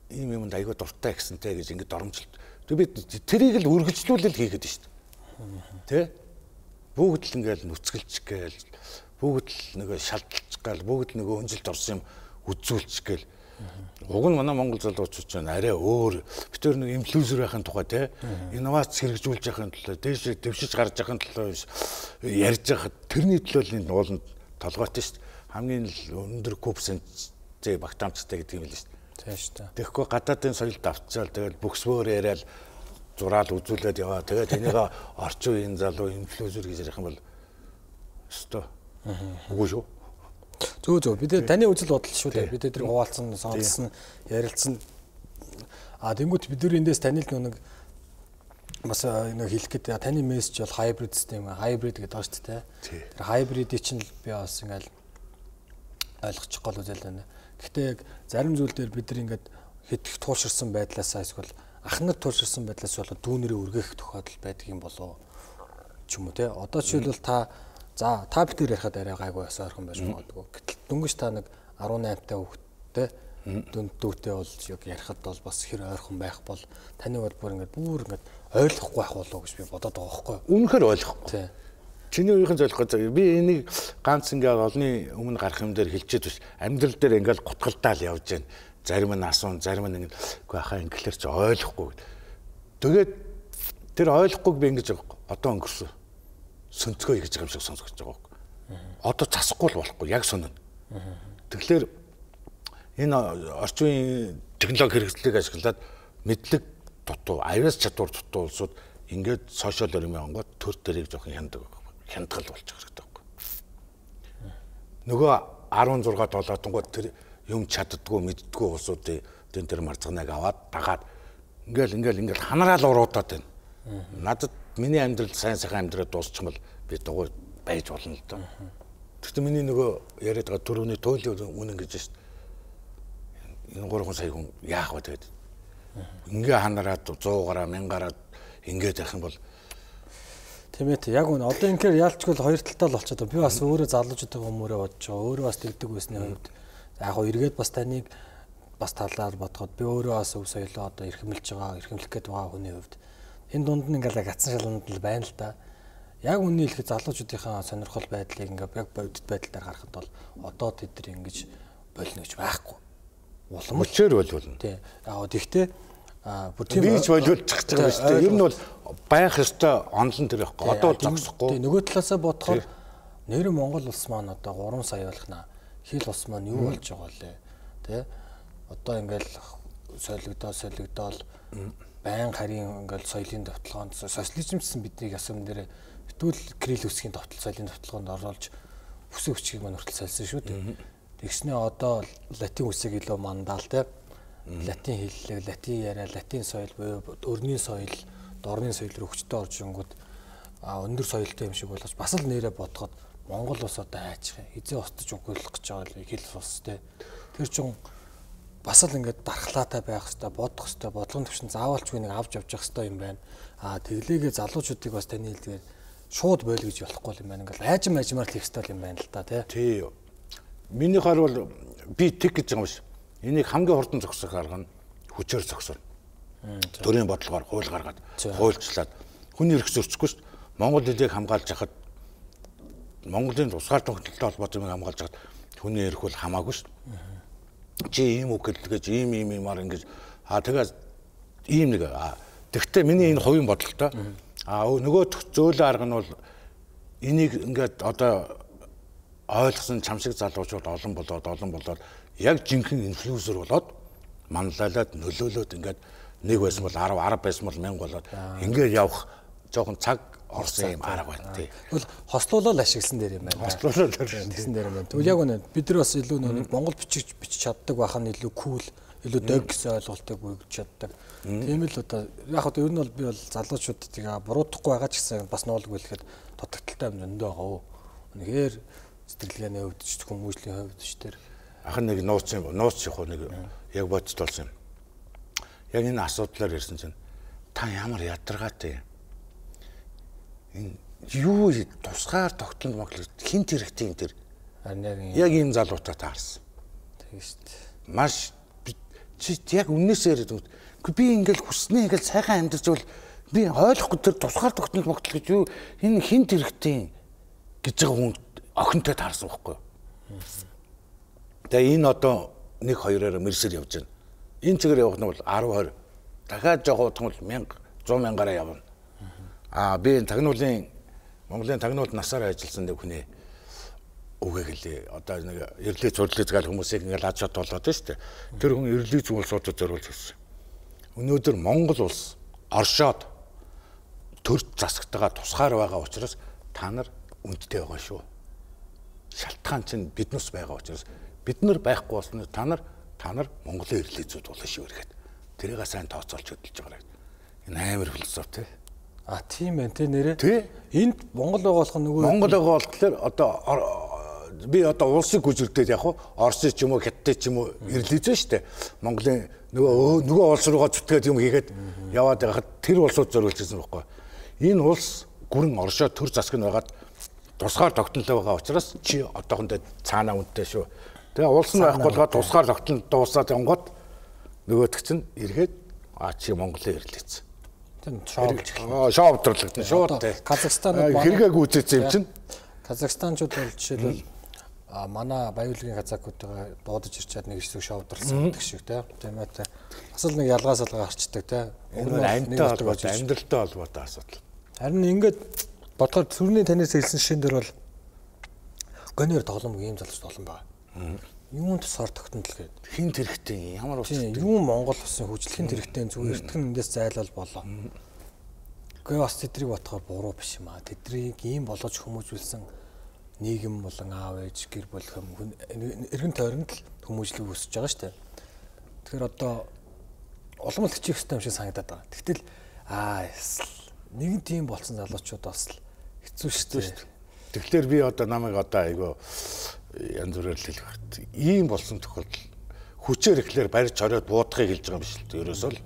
S2: ийм юмд айгүй дуртай гэсэнтэй гэж ингээд доромжилт. Тэг би тэрийг л үргэлжлүүлэл хийгээд штэ. Тэ? Бүгд л ингээд нүцгэлж гээл бүгд л нөгөө шалдалж гээл бүгд л нөгөө өнжилт орсон юм үзүүлчих гээл Уг нь манай Монгол залуучууд ч арай өөр битэр нэг инфлюенсер байхын тухай те инновац хэрэгжүүлж яхахын төлөө дээш дэвшиж гарч яхахын төлөө ярьж яхад тэрний төлөө энэ ууланд толгойтой шүү дээ. Хамгийн л өндөр коэффициенттэй багтаамжтай гэдэг юм л шүү дээ.
S1: Тийм шүү дээ.
S2: Тэгэхгүй гадаадын соёлд давтцаал тэгэл бөхсвөр яриад зураал үзүүлээд яваа. Тэгээд энийгээ орчин үеийн залуу инфлюенсер гэж ярих юм бол өстой. Үгүй шүү.
S1: Зөө зөө бид таны үзэл бодол шүү дээ. Бид тэр хуваалцсан, сонссон, ярилцсан. А тэнгуут бид нар эндээс танил нэг бас нэг хэлэх гэдэг таны мессеж бол хайбрид систем, хайбрид гэдэг шүү дээ. Тэр хайбридийг чинь би бас ингээл ойлгочих гол үзэл байна. Гэхдээ яг зарим зүйл дээр бид нар ингээд хэд их тууширсан байдлаасаа эсвэл ахнад тууширсан байдлаас болоод дүүнэрээ үргэх тохиолдол байдаг юм болоо ч юм уу те. Одоо жишээлбэл та За та битэр ярихад арай гайгүй бас ойрхон байж магадгүй. Гэтэл дөнгөж та нэг 18 та хүүхэдтэй дүнд дүүтэй бол яг ярихад бол бас хэр ойрхон байх бол таны бол бүр ингээд бүр ингээд ойлгохгүй байх болов уу гэж би бодоод байгаа байхгүй?
S2: Үнэхээр ойлгохгүй.
S1: Тий.
S2: Чиний үеийн зорилго би энийг ганц ингээд олны өмнө гарах юм дээр хэлчихэд биш. Амьдрал дээр ингээд гутгалдаал явж байна. Зарим нь асуун, зарим нь ингээд үгүй хаа инглэр чи ойлгохгүй. Тэгээд тэр ойлгохгүйг би ингэж одоо өнгөрсөн. Сөнцгөө хийж байгаа юм шиг сонсгож байгаа юм. Одоо засахгүй л болохгүй яг сонно. Тэгэхээр энэ орчин үеийн технологи хэрэгслийг ашиглаад мэдлэг дутуу, авиас чадвар дутуу улсууд ингээд сошиал өрмийн онгод төр төрийг жоохон хяндаг хяндгал болж байгаа хэрэгтэй байхгүй. Нөгөө 16 долоотонгууд тэр юм чаддггүй мэддггүй улсуудын тэн тэр марцганыг аваад дагаад ингээл ингээл ингээл ханараал уруудаад байна. Надад миний амьдрал сайн сайхан амьдрал дуусчихмал би дугуй байж болно л доо. Гэхдээ миний нөгөө яриад байгаа төрөний туйлын үнэн гэж шээ. Энэ 3 сая хүн яах вэ тэгээд? Ингээ ханараад 100 гараа 1000 гараад ингээд явах юм бол
S1: Тийм ээ яг үнэ. Одоо инхээр яалчгүй хоёр талтай л болчиход би бас өөрөө залуучуудаа хүмүүрээ бодож байгаа. Өөрөө бас тэгдэг байсны хувьд. Яг хоо эргээд бас таныг бас талаар бодоход би өөрөө бас өв соёлоо одоо эрхэмлж байгаа эрхэмлэх гээд байгаа хүний хувьд энэ дунд нь ингээл гацсан шалганд л байна л да яг үнэ хэлэхэд залуучуудынхаа сонирхол байдлыг ингээ яг бодит байдал дээр харахад бол одоо тэд нар ингэж болно гэж байхгүй
S2: улам өчөр болвол
S1: тий яг тэгтээ
S2: тийм бийж болиулчих гэж байгаа шүү дээ. Ер нь бол байх ёстой онлон тэр байхгүй. Одоо зогсохгүй.
S1: Тийм нөгөө талаасаа бодоход нэр Монгол улс маань одоо 3 сая болгоно. Хил улс маань юу болж байгаа лээ. Тэ? Одоо ингээл солигдоо солигдоол байн харийн ингээл соёлын давталгаанд социализмсэн бидний ясам дээр битүүл крил үсгийн давтал соёлын давталгаанд оруулж бүсээ хүчийг маань хүртэл сольсон шүү дээ. Тэгснээ одоо латин үсэг илүү мандаал тэ латин хэллэг, латин яриа, латин соёл буюу өрний соёл, дорны соёл руу хүчтэй орж ирэнгүүт өндөр соёлтой юм шиг болгож бас л нэрэ бодоход Монгол улс одоо хайчих. Хизээ устж өгөх гэж байгаа л хэл улс те. Тэр чин бас л ингээд дархлаатай байх хэвээр бодох хэвээр бодлогын төвшин заавалчгүй нэг авч явж явах хэвээр юм байна. А тэглээгээ залуучуудыг бас таны хэлдгээр шууд бойл гэж болохгүй юм байна. Ингээд айжм айжмаар л хийх хэвээр юм байна л та тий.
S2: Тий. Миний хар бол би тэг гэж байгаа юм шиг Энийг хамгийн хурдан зогсох арга нь хүчээр зогсоно. Төрийн бодлогоор хууль гаргаад хуульчлаад хүний эрх зөрчихгүй шүү дээ. Монгол хэлийг хамгаалж хахад Монголын тусгаар тогтолтой холбоотой юм хамгаалж хахад хүний эрх бол хамаагүй шүү дээ. Чи ийм үг гэлгэж ийм ийм юмар ингэж. Аа тэгээд ийм нэг тэгвэл миний энэ хувийн бодолтой аа нөгөө зөөлөн арга нь бол энийг ингээд одоо ойлгосон чамшиг залуучууд олон болоод олон болоод яг жинхэнэ инфлюенсер болоод манлайлаад нөлөөлөөд ингээд нэг байсан бол 10 10 байсан бол 1000 болоод ингээд явах жоохон цаг орсон юм арга байна тий.
S1: Тэгвэл хослуулаад ашигласан дээр юм байна.
S2: Хослуулаад
S1: гэсэн дээр юм байна. Тэгвэл яг үнэ бид нар бас илүү нэг Монгол бичиж бичиж чаддаг байх нь илүү кул илүү дог гэсэн ойлголтыг өгч чаддаг. Тийм л одоо яг одоо ер нь бол би бол залуучуудыг буруутахгүй байгаа ч гэсэн бас нуулгүй хэлэхэд дутагдaltaй юм зөндөө байгаа. Үнэхээр сэтгэлгээний хувьд ч хүмүүжлийн хувьд ч тэр
S2: ах нэг нууц юм нууц яг нэг яг бодц болсон юм. Яг энэ асуудлаар ирсэн чинь та ямар ядаргаатай энэ юу тусгаар тогтмол моглол хинт хэрэгтэй энэ тэр яг ийм залуутай таарсан.
S1: Тийм шүү дээ.
S2: Маш чи яг үннээсээ яриад би ингээл хүснээ ингээл сайхан амьдарч бол би ойлгохгүй тэр тусгаар тогтмол моглол гэж юу энэ хинт хэрэгтэй гэж байгаа хүн охинтой таарсан байхгүй юу? Тэгээ энэ одоо 1 2-оор мэрсэр явж байна. Энэ чигээр явах нь бол 10 20 дахиад жоох утган бол 1000 100 мянгаар явна. Аа би энэ тагнуулын Монголын тагнуулд насаар ажилласан нэг хүний үгээ гэлээ. Одоо нэг эрлээ цурлыг згаал хүмүүсийг ингээл ад шат болоод шүү дээ. Тэр хүн эрлээ зүйлсуудад зориулж хэлсэн. Өнөөдөр Монгол улс оршоод төр засагтайгаа тусгаар байгаа учраас та нар үндтэй байгаа шүү. Шалтгаан чинь биднес байгаа учраас бид нар байхгүй болсон та нар та нар Монголын эрлэзүүд болно шүү гэхэд тэрийг сайн тооцоолж хөдөлж байгаа. Энэ амар философи тий.
S1: А тийм байх тий нэрэ. Энд Монгол байгаа болох нөгөө
S2: Монгол байгаа болохоор одоо би одоо улсыг гүжирдээд яг Орсын ч юм уу Хятад ч юм уу эрлэзэн шүү дээ. Монголын нөгөө нөгөө улс руугаа зүтгээд юм хийгээд яваад байхад тэр улсууд зориулж ирсэн байхгүй. Энэ улс гүрэн оршоо төр засаг нь байгаад тусгаар тогтнол байгаа учраас чи одоохондоо цаанаа үнэтэй шүү Тэгээ улс нь байхгүй болгоод тусгаар тогтнол дуусаад явгот нөгөөдөг чинь эргээд а чи Монголын ирлээц.
S1: шоолж
S2: Аа шоовдрлагдсан шууд тий.
S1: Казахстанууд
S2: хэрэгээг үүсээсэн юм чинь.
S1: Казахстанчууд бол жишээлбэл а манай баялагын казакуудаа дуудаж ирчээд нэг хэсэг шоударлсан гэдэг шиг тийм ээ тийм бас л нэг ялгаа салгаа харчдаг тийм
S2: нь амьтаа холбоотой амьдралтай холбоотой асуудал.
S1: Харин ингээд бодохоор сүрний танаас хэлсэн шин дээр бол гоноор тоглоом ийм залж толон байгаа юунд тусаар тогтнол гээд?
S2: Хин тэрэгтэй ямар
S1: ус юу Монгол улсын хөгжлөхийн тэрэгтэй зүгээр? эртгэн эндээс зайлал болоо. Гэхдээ бас тэдрийг бодохоор буруу биш юм аа. Тэдрийг ийм болгож хүмүүжүүлсэн нийгэм болон аав ээж гэр бүл хүм эргэн тойронд л хүмүүжлэг үүсэж байгаа шүү дээ. Тэгэхээр одоо улам л хичих хэвээр юм шиг санагдаад байгаа. Тэгтэл аа нэгэн тийм болсон залуучууд бас л хэцүү шүү дээ.
S2: Тэгэхээр би одоо намайг одоо айгүй янз бүрээр л хэлэх хэрэг. Ийм болсон тохиолдол хүчээр ихлээр барьж чороод буудахыг хэлж байгаа юм л дээ. Ерөөсөө л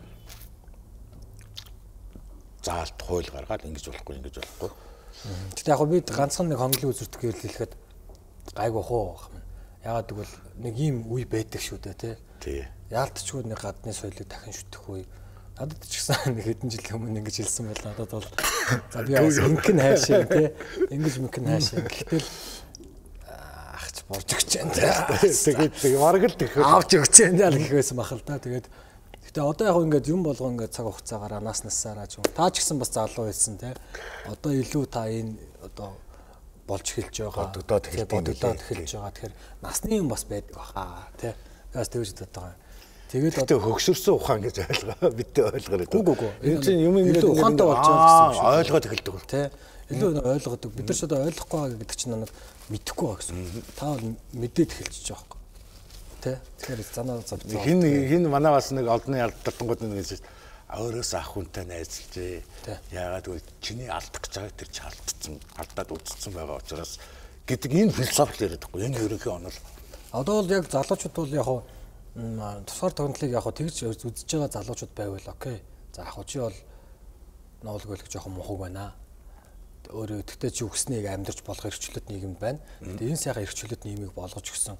S2: заалт хууль гаргаад ингэж болохгүй ингэж болохгүй
S1: Гэтэ яг бид ганцхан нэг хонглын үзүртэг гэрэл хэлэхэд гайгүй байх юм. Ягаад гэвэл нэг ийм үе байдаг шүү дээ тий. Яалтчгүй нэг гадны соёлыг дахин шүтэх үе. Надад ч гэсэн нэг хэдэн жил өмнө ингэж хэлсэн байл надад бол (laughs) за би ингэн хайшаа тий. Ингэж мөнгөн хайшаа. Гэтэл уржигч энэ.
S2: Тэгээд тэг марг л
S1: гэх авч өгч энэ л гэх байсан бахал да. Тэгээд гэтээ одоо яг ингээд юм болгоо ингээд цаг хугацаагаараа нас насаараа ч юм. Та ч гэсэн бас залуу хэлсэн те. Одоо илүү та энэ одоо болж эхэлж байгаа.
S2: Бодогдоод эхэлж
S1: байгаа. Тэгэхээр насны юм бас байдаг баха те. Бас тэгж бодож байгаа.
S2: Тэгээд одоо хөгшөрсөн ухаан гэж ойлгоо (laughs) бидтэй ойлгоорой.
S1: Үгүй үгүй.
S2: Энэ чинь юм ингээд
S1: ухаантай болж байгаа гэсэн үг.
S2: Ойлгоод эхэлдэг үү?
S1: Тэ. Илүү ойлгодог. Бид нар ч одоо ойлгохгүй байгаа гэдэг чинь нэг мэдэхгүй байгаа гэсэн. Та бол мэдээд эхэлчихэж байгаа байхгүй. Тэ. Тэгэхээр занаа зав.
S2: Хин хин манай бас нэг олдны алдталтангууд нэг гэж өөрөөс ах хүнтэй найзалжээ. Яагаад гэвэл чиний алдах гэж байгаа тэр чи алдсан, алдаад үдцсэн байгаа учраас гэдэг энэ философи яриад байхгүй. Энэ ерөнхий онол.
S1: Одоо бол яг залуучууд бол яг тусгаар тогтнолыг яг тэгж үзэж байгаа залуучууд байвал окей. За яг чи бол ноолг болох жоохон мухаг байна. Өөрөө тэгтээ чи өгснэйг амьдарч болох эрхчлөлт нийгэмд байна. Тэгээд энэ сайхан эрхчлөлт нийгмийг болгож өгсөн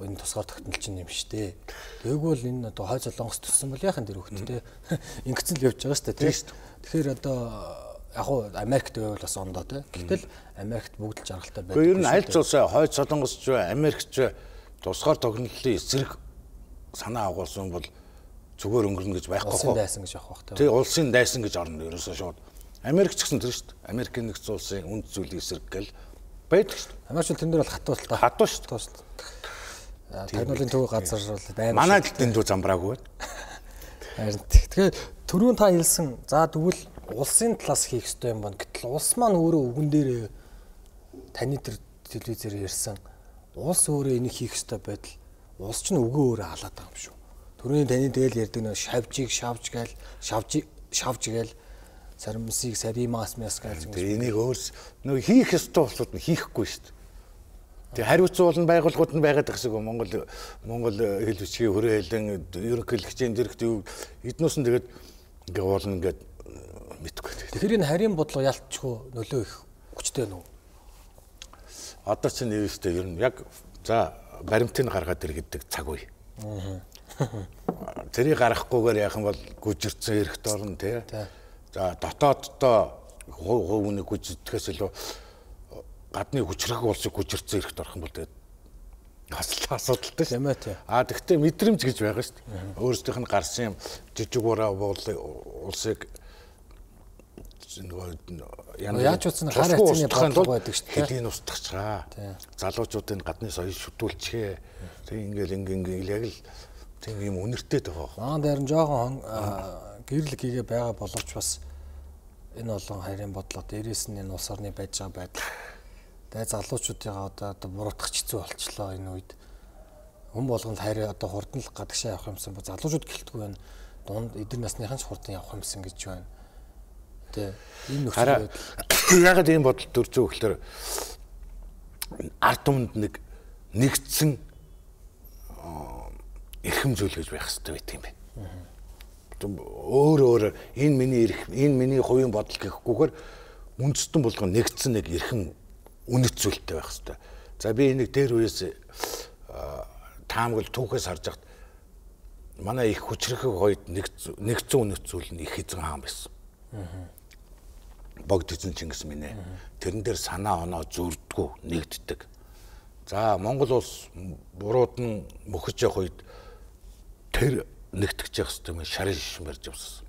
S1: энэ тусгаар тогтнол чинь юм штэ. Тэгвэл энэ одоо хой солонгос төссөн бол яахан дэр хөхтэй (laughs) ингэсэн л явж байгаа штэ тийм. Тэгэхээр одоо яг уу Америкт байвал бас ондоо тийм. Гэтэл Америкт бүгд л жаргалтай байдаг.
S2: Гэхдээ ер нь аль ч улсаа хой солонгос ч бай, Америк ч тусгаар тогтнолын эсрэг санаа агуулсан бол зүгээр өнгөрнө гэж байхгүй
S1: хоо. Улсын дайсан гэж авах
S2: бах. Тий, улсын дайсан гэж орно ерөөсөө шууд. Америк ч гэсэн тэр шүү дээ. Америкийн нэгдсэн улсын үнд зүйлийн эсрэг гэл байдаг шүү дээ.
S1: Америкч тэн дээр бол хатуу л та.
S2: Хатуу шүү дээ.
S1: Тагнуулын төв газар бол
S2: байна. Манай дэлхийн төв замбраагүй байна.
S1: Харин тэгэхээр түрүүн та хэлсэн за тэгвэл улсын талаас хийх ёстой юм байна. Гэтэл улс маань өөрөө үгэн дээр таны тэр телевизээр ярьсан улс өөрөө энийг хийх ёстой байтал улс ч нь үгөө өөрөө халаад байгаа юм шүү. Түрүүний таны тэгэл ярьдаг нэг шавжийг шавж гээл шавж шавж гээл саримсыг саримаас мяс гээл.
S2: Энийг өөрс нөгөө хийх ёстой улсууд нь хийхгүй шүү дээ. Тэгээ хариуцуулан байгууллагууд нь байгаад гэсэн үг Монгол Монгол хэл бичгийн хөрөө хэлэн ерөнхийлөгчийн дэрэгт юу эднээс нь тэгээд ингээ уулна ингээд мэдхгүй.
S1: Тэгэхээр энэ харийн бодлого ялцчихгүй нөлөө их хүчтэй нүү.
S2: Одоо ч нэрвэстэй ер нь яг за баримтыг гаргаад ир гэдэг цаг үе. Тэрийг гаргахгүйгээр яах юм бол гүжирцэн эрэхт орно тий. За дотооддоо хувь хүний гүжитгэхээс илүү гадны хүчрэг улсыг хүчирцэн ирэхт орох юм бол тэгээд асуулт асуудалтай
S1: шүү. Тийм ээ тийм.
S2: А тэгвэл мэдрэмж гэж байгаа шүү. Өөрсдийнх нь гарсан юм жижиг ураа улсыг
S1: нөгөө яаж утсан хар хацны бодлого байдаг шүү
S2: дээ. Хэдийн устгах чагаа. Залуучуудын гадны соёл шүтүүлчихээ. Тэг ингээл ингээл яг л тийм юм үнэртэй байгаа.
S1: Аа дээр нь жоохон гэрэл гээгээ байгаа боловч бас энэ олон харийн бодлого дээрээс нь энэ улс орны байж байгаа байдал Тэгээ залуучуудыгаа одоо одоо буруутгах хэцүү болчлоо энэ үед. Хүн болгонд хайраа одоо хурдан л гадагшаа явах юмсан ба залуучууд гэлтгүй байна. Дунд эдгээр насныхан ч хурдан явах юмсан гэж байна. Тэ энэ
S2: нөхцөл (coughs) ягаад ийм бодол төрж байгаа гэхээр ард түмэнд нэг нэгдсэн эрхэм зүйл гэж байх хэрэгтэй байт юм байна. Өөр өөр энэ миний эрх, энэ миний хувийн бодол гэхгүйгээр үндэстэн болгон нэгдсэн нэг эрхэм үнэт зүйлтэй байх хэрэгтэй. За би энийг дээр үеэс таамаглал түүхээс харж хахад манай их хүчрэхэг хойд нэг нэгцэн үнэт зүйл нь их эзэн хаан байсан. Богд эзэн Чингис минь ээ. Тэрэн дээр санаа оноо зүрдгүү нэгддэг. За Монгол улс бурууд нь мөхөж явах үед тэр нэгтгэж явах юм шарын шишин барьж явсан.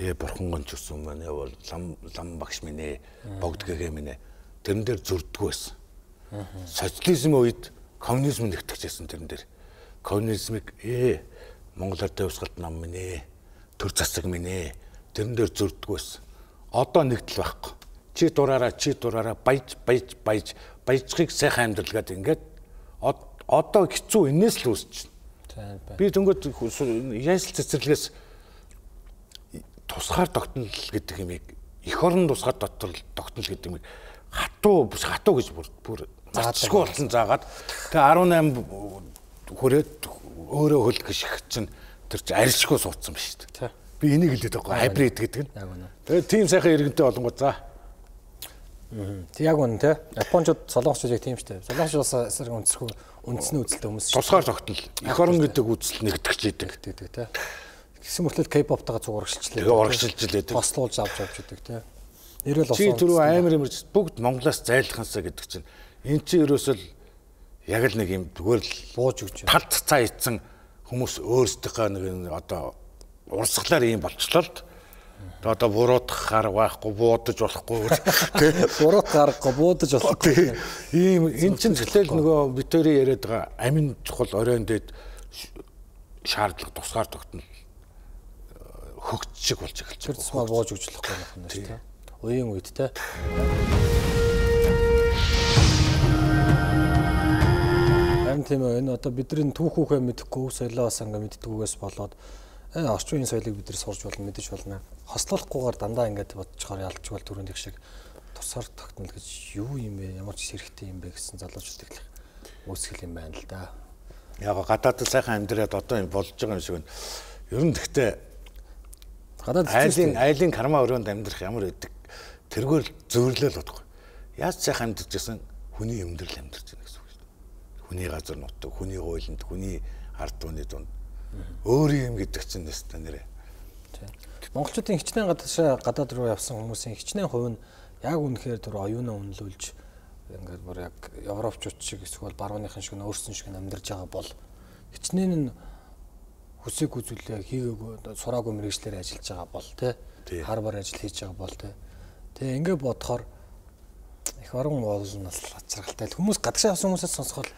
S2: Ээ бурхан гонч усан маань бол лам лам багш минь ээ богд гэгээ минь ээ. Тэрэн дээр зүрдгүү байсан. Социализм үед коммунизм нэгтгэж ясан тэрэн дээр. Коммунизмыг ээ Монгол Ардын усгалт нам минь ээ. Төр засаг минь ээ. Тэрэн дээр байсан. Одоо нэгдэл байхгүй. Чи дураараа чи дураараа баяж баяж баяж баяжхыг сайхан амьдралгаад ингээд одоо хэцүү энэс л үүсэж байна. Би дөнгөд ясл цэцэрлэгээс тусгаар тогтнол гэдэг юмыг эх орон тусгаар дотор тогтнол гэдэг юмыг хатуу хатуу гэж бүр бүр зачгүй болсон заагаад тэгээ 18 хүрээд өөрөө хөл гიშх чинь тэр чинь арилжгүй суудсан ба шүү дээ. Би энийг хэлээд байгаа хайбрид гэдэг нь. Тэгээ тийм сайхан иргэнтэй болонгоо за
S1: Тэг яг үнэн те. Японочууд солонгосчууд яг тийм штэ. Солонгосч бас эсрэг өнцгөө үндэсний үзэлтэй хүмүүс
S2: шүү. Тусгаар тогтнол. Эх орон гэдэг үзэл нэгтгэж идэг
S1: гэдэг те. Гэсэн мөртлөө K-pop-тайгаа цуг урагшилчлээ.
S2: Тэгээ урагшилж лээдэг.
S1: Бослуулж авч явж идэг те. Нэрэл
S2: Чи түрүү амар юмэрч бүгд Монголоос зайлахансаа гэдэг чинь эн чинь ерөөсөл яг л нэг юм зүгээр л
S1: бууж өгч.
S2: Талд цаа ийцэн хүмүүс өөрсдийнхөө нэг одоо урсгалаар юм болчлоо л одоо буруутах гар байхгүй буудаж болохгүй
S1: тий буруут гарахгүй буудаж болохгүй
S2: ийм эн чин зөвлөл нөгөө битүүри яриад байгаа амин чухал оройн дэд шаардлага тусгаар тогтнол хөгж шиг болж эхэлж
S1: байна. Тусмаа бууж өгчлөхгүй юм байна шүү дээ. Уян үед те. Тийм ээ энэ одоо бидний түүхүүхээ мэдэхгүй солио бас ингээ мэддгүйгээс болоод орчин үеийн соёлыг бид нар сурж болно мэдэж болно. Хослуулахгүйгээр дандаа ингээд бодцохоор ялчгүй түрүүнд их шиг тусаар тогтнол гэж юу юм бэ? Ямар ч хэрэгтэй юм бэ гэсэн залуучууд их үүсгэл юм байна л да.
S2: Яг гадаадд сайхан амьдраад одоо юм болж байгаа юм шиг байна. Ер нь гэхдээ гадаад айлын айлын карма өрөөнд амьдрах ямар өдөг тэргээр зөөрлөл бодох. Яаж сайхан амьдарч гэсэн хүний амьдрал амьдарч байна гэсэн үг шүү дээ. Хүний газар нутаг, хүний хуулинд, хүний ард түмний дунд Өөр юм гэдэг чинь нэстэ нэрээ.
S1: Монголчуудын хичнээн гадаашаа гадаад руу явсан хүмүүсийн хичнээн хувь нь яг үнэхээр түр оюунаа үнэлүүлж ингээд бүр яг европчууд шиг эсвэл барууныхан шиг өөрсөн шиг амьдарч байгаа бол хичнээн нь хүсэг үзүүлээ хийгээгүй сураагүй мэрэгчлэр ажиллаж байгаа бол тий. Харбар ажил хийж байгаа бол тий. Тэгээ ингээд бодохоор их орон уул нь бас ачааргалтай хүмүүс гадагшаа явсан хүмүүсээс сонсоход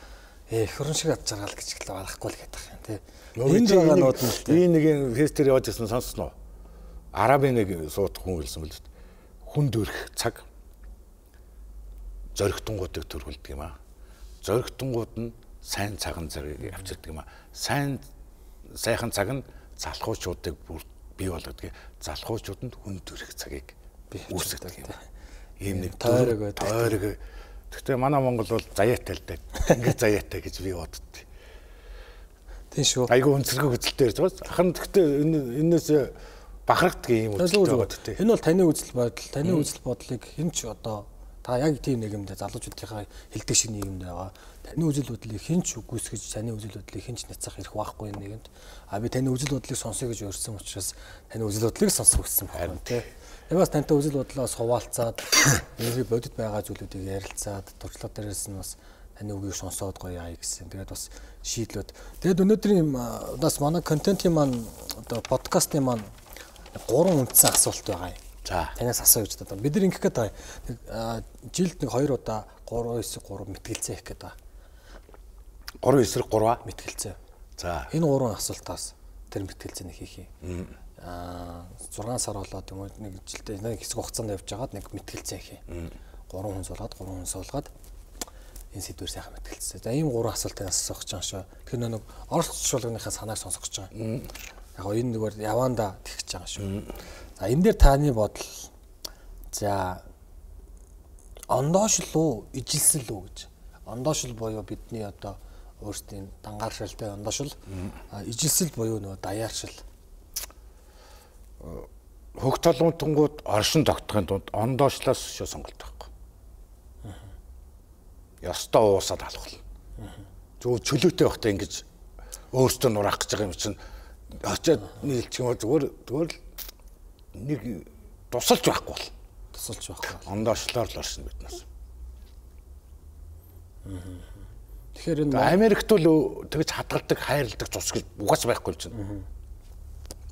S1: эх орон шиг ачааргал гэж хэлээ барахгүй л гэдэг юм тий
S2: Энд байгаанууд нь ийм нэг фестер яваад ирсэн сонссноо. Арабын нэг сууд хүн хэлсэн бэл хүн дөрөх цаг зоригтонгуудыг төрүүлдэг юм аа. Зоригтонгууд нь сайн цаган цагийг авчирдаг юм аа. Сайн сайхан цаг нь залхуучуудыг бий болгодог. Залхуучуудад хүн дөрөх цагийг үүсгдэг юм. Ийм нэг тойрог тойрог. Гэхдээ манай Монгол бол заяатай л дээ. Ингээд заяатай гэж би боддог.
S1: Тийм шүү.
S2: Айгу өнцөргөө хөдөлтөөр байж байгаа. Ахын гэхдээ энэс бахархдаг юм
S1: үзэл байгаа тийм. Энэ бол таны үзэл бодол, таны үзэл бодлыг хэн ч одоо та яг тийм нийгэмдээ залуучуудынхаа хилдэг шиг нийгэмд байгаа. Таны үзэл бодлыг хэн ч үгүйсгэж, таны үзэл бодлыг хэн ч няцах ирэх байхгүй нийгэмд. А би таны үзэл бодлыг сонсоё гэж өрсөн учраас таны үзэл бодлыг сонсох гэсэн байна тийм. Ягаас тантай үзэл бодлоос хуваалцаад, (coughs) энэ бодит байгаа зүйлүүдийг ярилцаад, туршлага дээрээс нь бас таны үгийг сонсоод гоё яа гэсэн. Тэгээд бас шийдлүүд. Тэгээд өнөөдрийн бас манай контентын маань одоо подкастын маань гурван үндсэн асуулт байгаа юм.
S2: За.
S1: Танаас асуу гэж бодоо. Бид нар ингэх гээд байгаа. Жилд нэг хоёр удаа 3 9 3 мэтгэлцээ хийх гээд байгаа.
S2: 3 эсрэг 3
S1: мэтгэлцээ.
S2: За.
S1: Энэ гурван асуултаас тэр мэтгэлцээний хийх юм. Аа 6 сар болоод юм уу нэг жилдээ нэг хэсэг хугацаанд явж байгаад нэг мэтгэлцээ хийх юм. 3 хүн суулгаад 3 хүн суулгаад энэ сэдвэр сайхан мэтгэлцсэн. За ийм гурван асуултыг асуух гэж байгаа шүү. Тэгэхээр нэг оролцох шуулгыныхаа санааг сонсох гэж байгаа. Яг энэ нэгээр яваанда тэгж байгаа шүү. За энэ дээр таны бодол за ондоошл уу ижилсэл үү гэж. Ондоошл буюу бидний одоо өөрсдийн дангааршилтай ондоошл ижилсэл буюу нөгөө даяаршил
S2: хөх толгуутангууд оршин тогтохын тулд ондоошлоос шүү сонголт байхгүй ёстой уусаад алхвал. Зөв чөлөөтэй байхдаа ингэж өөртөө нураах гэж байгаа юм чинь очиад нийлчих юм зүгээр зүгээр л нэг тусалж байхгүй бол
S1: тусалж байхгүй.
S2: ондоошлоор л оршин биднээс.
S1: Тэгэхээр энэ
S2: Америкт бол тэгж хадгалдаг, хайрладаг цус гэж угаас байхгүй юм чинь.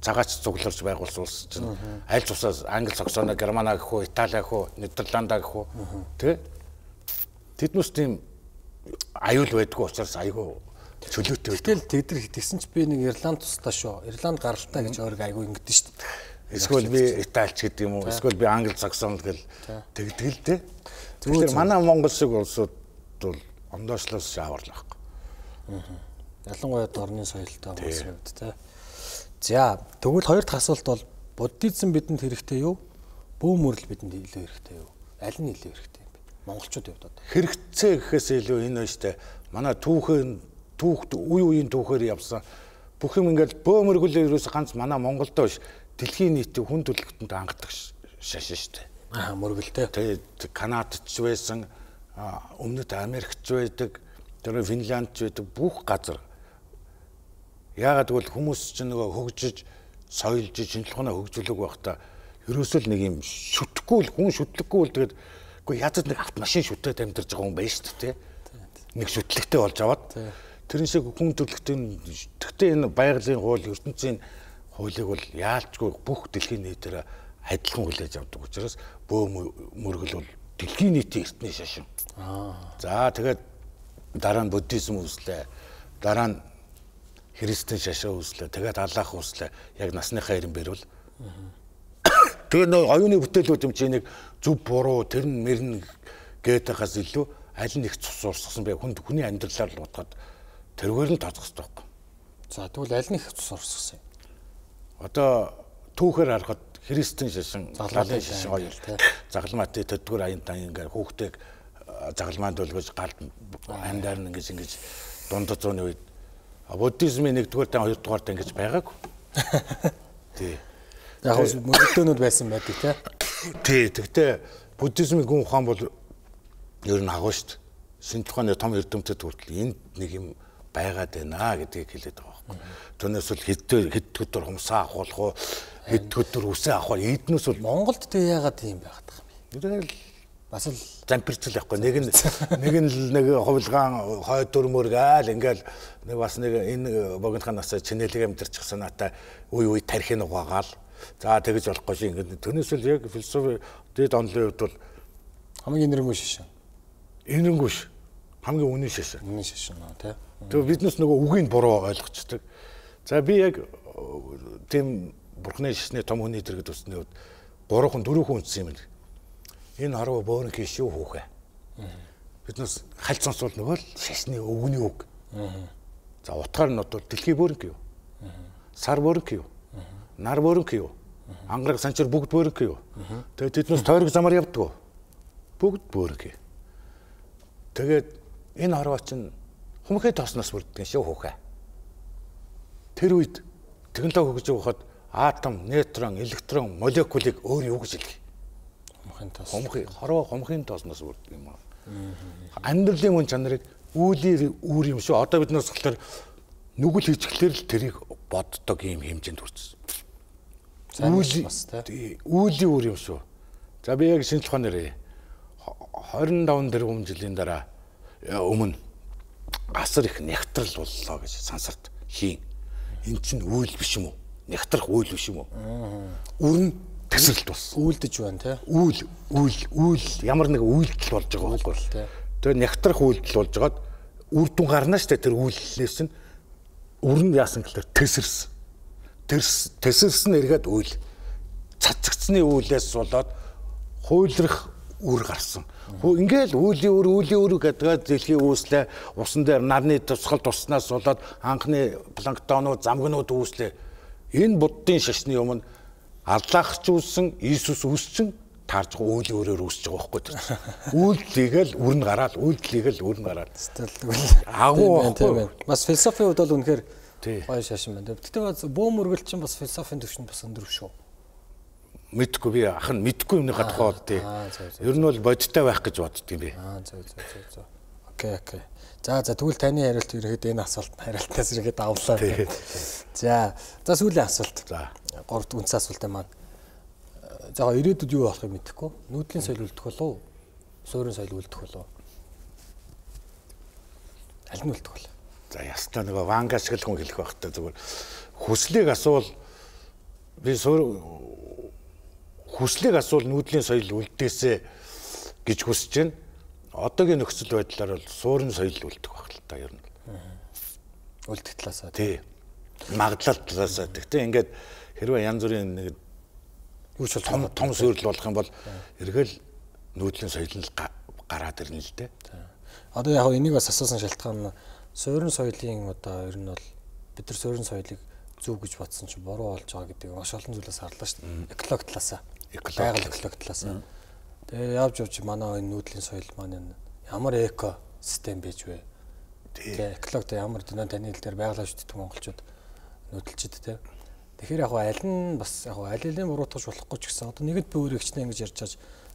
S2: Цагаач цугларч байгуулсан улс чинь аль цусаас Англи, Саксоно, Германа гэх үү, Итали гэх үү, Нидерландаа гэх үү. Тэ? Тэднээс тийм аюул байдгүй учраас айгүй чөлөөтэй байдаг.
S1: Тэгэл тэд нар тэгсэн ч би нэг Ирланд тусдаа шүү. Ирланд гаралтай гэж өөрийгөө айгүй ингэдэж шүү дээ.
S2: Эсвэл би Италич гэдэг юм уу? Эсвэл би Англи, Саксон гэл тэгдэг л дээ. Тэгэхээр манай Монгол шиг улсууд бол ондоочлоос байхгүй.
S1: Ялангуяа дорны соёлтой хүмүүсүүд тий. За тэгвэл хоёр дахь асуулт бол буддизм бидэнд хэрэгтэй юу? Бөө мөрөл бидэнд илүү хэрэгтэй юу? Аль нь илүү хэрэгтэй юм бэ? Монголчууд хувьд одоо.
S2: Хэрэгцээ гэхээс илүү энэ байна штэ. Манай түүхэн түүхт үе үеийн түүхээр явсан бүх юм ингээл бөөмөргөл ерөөс ганц манай Монголдоо биш дэлхийн нийтийн хүн төрөлхтөнд хангадаг шашин штэ.
S1: Аа мөргөлтэй.
S2: Тэгээд Канадч байсан, өмнөд Америкч байдаг, тэр Финландч байдаг бүх газар. Яагаад гэвэл хүмүүс чинь нөгөө хөгжиж, соёлж, шинжилгээнаа хөгжүүлэг байхдаа ерөөсөө л нэг юм шүтгэхгүй л хүн шүтлэггүй л тэгээд үгүй ядад нэг автомашин шүтээд амьдарч байгаа хүн байна шүү дээ. Нэг шүтлэгтэй болж аваад тэрэн шиг хүн төрөлхтөн тэгтээ энэ байгалийн хууль ертөнцийн хуулийг бол яалчгүй бүх дэлхийн нийтээр адилхан хүлээж авдаг учраас бөө мөргөл бол дэлхийн нийтийн эртний шашин. Аа. За тэгээд дараа нь буддизм үүслээ. Дараа нь христэн шашин үүслээ. Тэгээд аллах үүслээ. Яг насныхаа ирэн бэрвэл. (coughs) Тэгээ нөө оюуны бүтээлүүд юм чи нэг зүв буруу тэр нь мэрн гэдэгээс илүү аль нэг цус урсгасан бай хүнд хүний амьдралаар л бодоход тэргээр нь тооцох хэрэгтэй байхгүй.
S1: За тэгвэл аль нэг цус урсгасан юм?
S2: Одоо түүхээр харахад христэн шашин, загалмааны шашин гоё тий. (coughs) Загалмаатай төдгөр аянтаа ингээ хүүхдийг загалмаанд өлгөж галд амьдаар нь ингэж ингэж дундад зууны үед буддизмын нэгдүгээр та хоёрдугаар та ингэж байгаагүй. (laughs) Тий.
S1: Яг нь мөрөлдөөнүүд байсан байдаг тий.
S2: Тий. Тэгтээ буддизмын гүн ухаан бол ер нь агуу шүү дээ. Шинж ухааны том эрдэмтэд хүртэл энд нэг юм байгаад байна гэдгийг хэлээд байгаа байхгүй. Түүнээс бол хэд хэд өдөр хумсаа ахуулах уу хэд өдөр үсээ авах эднээс бол
S1: Монголд тэг яагаад тийм байгаад байгаа
S2: юм бэ? Бас л зампирцэл байхгүй. Нэг нь нэг нь л нэг хувилгаан хой дөрмөр гаал ингээл нэг бас нэг энэ богиноханаас чинэлэг амьдэрчих санаатай үе үе тархин угаагаал. За тэгэж болохгүй шин ингээд түүнээс л яг философи дэд онлын хувьд бол
S1: хамгийн нэрнгүй шишин.
S2: Энэрнгүй ш. Хамгийн үнэн шишин.
S1: Үнэн шишин аа тий.
S2: Тэгээ биднес нөгөө үгийг буруу ойлгочдөг. За би яг тийм бурхны шишний том хүний дэргэд өснө үед гурван дөрвөн үндсэн юм. Энэ бөөрн киш юу хүүхэ. Биднес хальц сонсвол нөгөө л шишний өвгний үг. За утгаар нь одоо дэлхий бөөрн юу? Сар бөөрн юу? Нар бөөрн юу? Ангараг санчир бүгд бөөрн юу? Тэгээ тэднээс тойрог замаар явдаг. Бүгд бөөрн. Тэгээд энэ харуу чинь хүмхээ тоосноос бүрддэг шүү хүүхэ. Тэр үед технологи хөгжиж байхад атом, нейтрон, электрон, молекулыг өөр юу гэж хэлэх?
S1: Хомхын тоос.
S2: Хомхын хороо хомхын тоосноос бүрддэг юм аа. Амьдралын мөн чанарыг үүлээр үүр юм шүү. Одоо бид нас болохоор нүгэл хийчихлээр л тэрийг боддог юм хэмжээнд хүрсэн. Үүлийн бас тий. Үүлийн үүр юм шүү. За би яг шинжлэх ухааны нэрээ 25 тэрбум жилийн дараа э, өмнө асар их нягтрал боллоо гэж сансарт хийн. Эн чинь үйл биш юм уу? нягтрах үйл биш юм уу? Үрн тесрэлт бас.
S1: Үйлдэж байна тий.
S2: Үйл, үйл, үйл ямар нэг үйлдэл болж байгаа байхгүй тий. Тэгээ нягтрах үйлдэл болж байгаад үр дүн гарна штэ тэр үйллээс нь үрн яасан гэхээр тесэрсэн. Тэрс тесэрсэн эргээд үйл. Цацгцны үйлээс болоод хуйлрах үр гарсан. Ингээл үүлийн үр үүлийн үр гэдэг дэлхийн үүслээ усан дээр нарны тусгал туснаас болоод анхны планктонууд замгнууд үүслээ Энэ буддын шашны өмнө Аллах ч үүссэн, Иесус үүссэн таарж байгаа үйл өөрөөр үүсэж байгаа байхгүй тэр. Үйлдэлийг л үрн гараад, үйлдэлийг л үрн гараад.
S1: Агуу тийм байна. Бас философийн хувьд бол үнэхээр гоё шашин байна. Гэтэ бас бөө мөргөл чинь бас философийн төвшөнд бас өндөр шүү.
S2: Мэдгүй би ах нь мэдгүй юмны гадах бол тий. Ер нь бол бодиттой байх гэж боддгийм би.
S1: Аа зөв зөв зөв. Окей окей. За за тэгвэл таны хариулт ерөөд энэ асуулт хариултаас ерөөд авлаа. За за сүүлийн асуулт.
S2: За.
S1: Гурав дахь үнс асуултаа маань. За ирээдүйд юу болохыг мэдэхгүй. Нүүдлийн соёл үлдэх болов уу? Суурин соёл үлдэх болов уу? Аль нь үлдэх болов?
S2: За ястаа нөгөө ванга шиг л хүн хэлэх байх та зүгээр хүслийг асуул би хүслийг асуул нүүдлийн соёл үлдээсэ гэж хүсэж байна. Одоогийн нөхцөл байдлаар бол суурин соёл үлдэх байх л та ер нь.
S1: Үлдэх талаасаа.
S2: Тий. Магадлал талаасаа. Гэхдээ ингээд хэрвээ янз бүрийн нэг ч том том суурил болох юм бол эргэл нүүдлийн соёл нь гараад ирнэ л дээ.
S1: Одоо яг энийг бас асуусан шалтгаан нь суурин соёлын одоо ер нь бол бид нар суурин соёлыг зөв гэж бодсон чинь буруу болж байгаа гэдэг маш олон зүйлээс харлаа шүү дээ. Экологи талаасаа. Байгаль экологи талаасаа. Тэгээ явж явж манай энэ нүүдлийн соёл маань ямар эко систем байж вэ? Тэгээ экологид ямар динэ таны хэл дээр байгалаа шүтдэг монголчууд нүүдэлчд те. Тэгэхээр яг аль нь бас яг аль алийн буруутгаж болохгүй ч гэсэн одоо нэгд би өөрөө хичнээн гэж ярьж чаж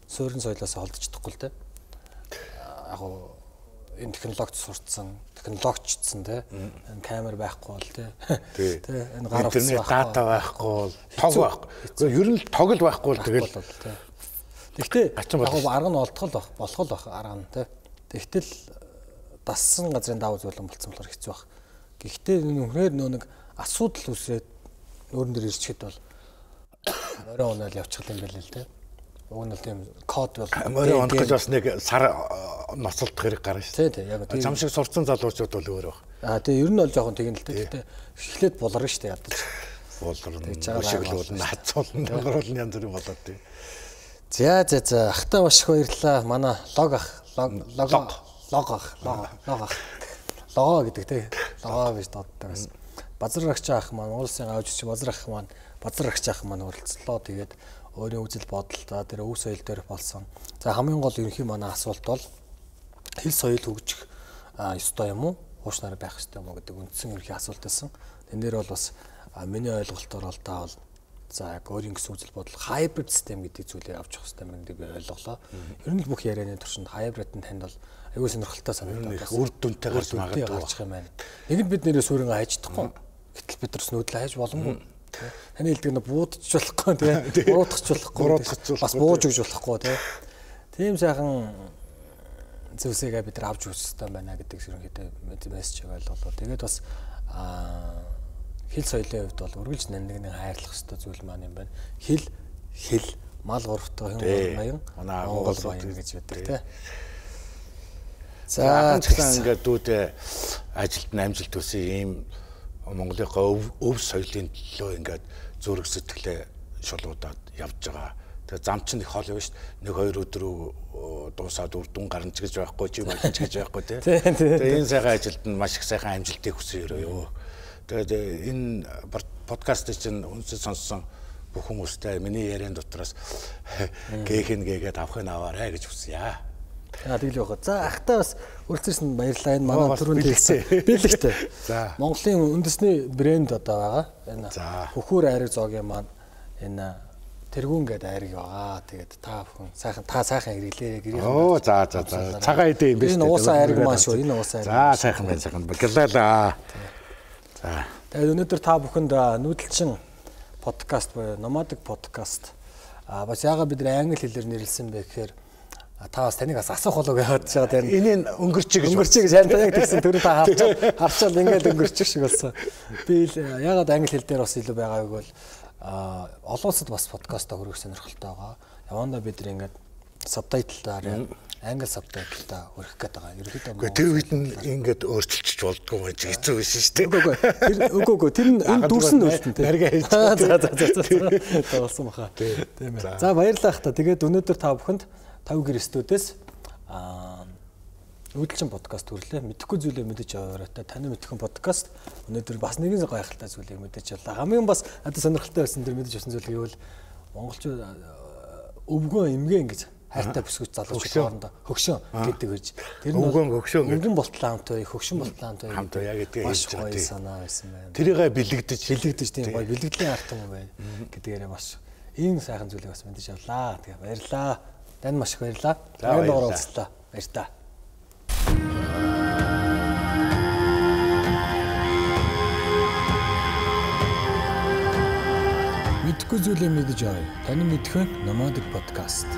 S1: суурин соёлоос холдчихдаггүй л те. Яг энэ технологид сурцсан, технологичдсан тий. Энэ камер байхгүй бол тий. (laughs)
S2: Тий. Энэ гар утас байхгүй. Дата байхгүй бол тог байхгүй. Ер нь тог л байхгүй бол тэгэл.
S1: Гэхдээ яг арга нь олдох л болох л байх арга нь тий. Тэгтэл дассан газрын давуу зөвлөн болцсон болохоор хэцүү баг. Гэхдээ нүхээр нөө нэг асуудал үсрээд нүүрэн дээр ирчихэд бол орой унаал явчих юм байл л тий. Уг нь л тийм код бол
S2: морин унах гэж бас нэг сар ноцолдох хэрэг гарна шүү.
S1: Тий, тий, яг
S2: тийм. Зам шиг сурцсан залуучууд бол өөр баг.
S1: Аа, тий, ер нь бол жоохон тийм л дээ. Гэтэ эхлээд буларна шүү дээ ядаж.
S2: Буларна. Шиглүүлнэ, хацуулна, дагруулна янз бүрийн болоод тий.
S1: За, за, за. Ахтаа баш их баярлаа. Манай лог ах, лог, лог, лог ах, лог, лог ах. Логоо гэдэг тий. Логоо гэж дууддаг гэсэн. Базар агч ах маань, уулсын аавч базар ах маань, базар агч ах маань уралцлоо. Тэгээд өөрийн үзэл бодолтой тэр өв соёл дээр болсон. За хамгийн гол ерөнхий манай асуулт бол хэл соёл хөгжих ёстой юм уу? Хууш нараа байх ёстой юм уу гэдэг үндсэн ерөнхий асуулт байсан. Тэн дээр бол бас миний ойлголтоор бол та бол за яг өөрийн гэсэн үзэл бодол hybrid систем гэдэг зүйлийг авч явах хэрэгтэй юм гэдэг би ойлголоо. Ер нь бүх ярианы туршинд hybrid нь танд бол аюул сонирхолтой санагдаад
S2: үр дүнтэй гарч
S1: магадгүй юм байна. Нэг нь бид нэрээ суурин хайж чадахгүй. Гэтэл бид нар нүүдэл хайж боломгүй Таны хэлдэг нь буудаж (laughs) болохгүй тий. Буруутгах болохгүй. Бас бууж өгж болохгүй тий. Тийм сайхан зүйлсээ бид нар авч үзэх хэрэгтэй байна гэдэг ерөнхийдөө мессеж ойлголоо. Тэгээд бас хэл соёлын хувьд бол үргэлж нандиныг хайрлах хэрэгтэй зүйл маань юм байна. Хэл хэл мал гуравтай хүн баян манай Монгол баян гэж байдаг тий.
S2: За тэгэхээр ингээд дүүдээ ажилд нь амжилт төсөн ийм Монголынхаа өв, өв соёлын төлөө ингээд зүрх сэтгэлээ шулуудаад явж байгаа. Тэгээ зам чинь их хол юм шүү дээ. Нэг хоёр өдөр дуусаад үр дүн гарна ч гэж байхгүй чи болно ч гэж байхгүй тий. Тэгээ энэ сайхан ажилд нь маш их сайхан амжилтыг хүсье ёо. Тэгээд энэ подкаст чинь үнсээ сонссон бүх хүмүүстэй миний яриан дотроос (laughs) гээхэн гээгээд авахын аваарэ гэж хүсье.
S1: Аа тэгэл явах. За ахтаа бас үргэлжлүүлсэн баярлалаа. Энэ манай түрүүнд хэлсэн. Бэлэгтэй. За. Монголын үндэсний брэнд одоо байгаа. Энэ хөхөр айраг зоогийн маань энэ тэргүүн гэдэг айраг байгаа. Тэгээд та бүхэн сайхан та сайхан хэрэглээ гэрээ.
S2: Оо за за за. Цагаан идэ юм биш
S1: үү? Энэ уусаа айраг маань шүү. Энэ уусаа
S2: айраг. За сайхан байна сайхан. Гэлээлаа.
S1: За. Тэгээд өнөөдөр та бүхэнд нүүдэлчин подкаст буюу Nomadic podcast а бас яагаад бид англи хэлээр нэрлсэн бэ гэхээр та бас таныг бас асуух болов гэж бодож байгаа тийм.
S2: Энийг өнгөрчих гэж
S1: өнгөрчих гэж харин яг тэгсэн түрүү та харчаад харчаад ингээд өнгөрчих шиг болсон. Би ягаад англи хэл дээр бас илүү байгааг бол а олон улсад бас подкаст хөрөх сонирхолтой байгаа. Яванда бид нар ингээд сабтайтлаар англи сабтайтлаа хөрөх гээд байгаа.
S2: Ерөнхийдөө Гэхдээ тэр үед нь ингээд өөрчилчих болдгоо байж хэцүү байсан шүү дээ.
S1: Үгүй үгүй. Үгүй үгүй. Тэр нь энэ дүрсэн үлдэн тийм.
S2: Нарга хийж.
S1: За за за за. Болсон баха. Тийм ээ. За баярлалаа хта. Тэгээд өнөөдөр та бүхэнд 50 гэр студиэс аа Үүдэлчин подкаст төрлөө мэдхгүй зүйлээ мэдэж яваарай. Таны мэдхэн подкаст өнөөдөр бас нэгэн гайхалтай зүйлийг мэдэж явлаа. Хамгийн бас одоо сонирхолтой байсан дэр мэдэж авсан зүйл гэвэл монголчууд өвгөн эмгэн гэж хайртай бүсгүйч залууч хоорондоо хөгшөн гэдэг гэж.
S2: Тэр нь өвгөн хөгшөн
S1: өвгөн болтлоо хамт бай, хөгшөн болтлоо хамт бай.
S2: Хамт бай гэдэг
S1: маш гоё санаа байсан байна.
S2: Тэрийг бэлэгдэж
S1: бэлэгдэж тийм гоё бэлгэдлийн арт юм байна гэдгээрээ маш ийм сайхан зүйлийг бас мэдэж авлаа. Тэгээ баярлаа. Танд маш их баярлалаа. Баярлалаа. Баярлалаа. Баярлалаа. Мэдхгүй зүйлээ мэдэж авъя. Таны вэ? Nomadic podcast.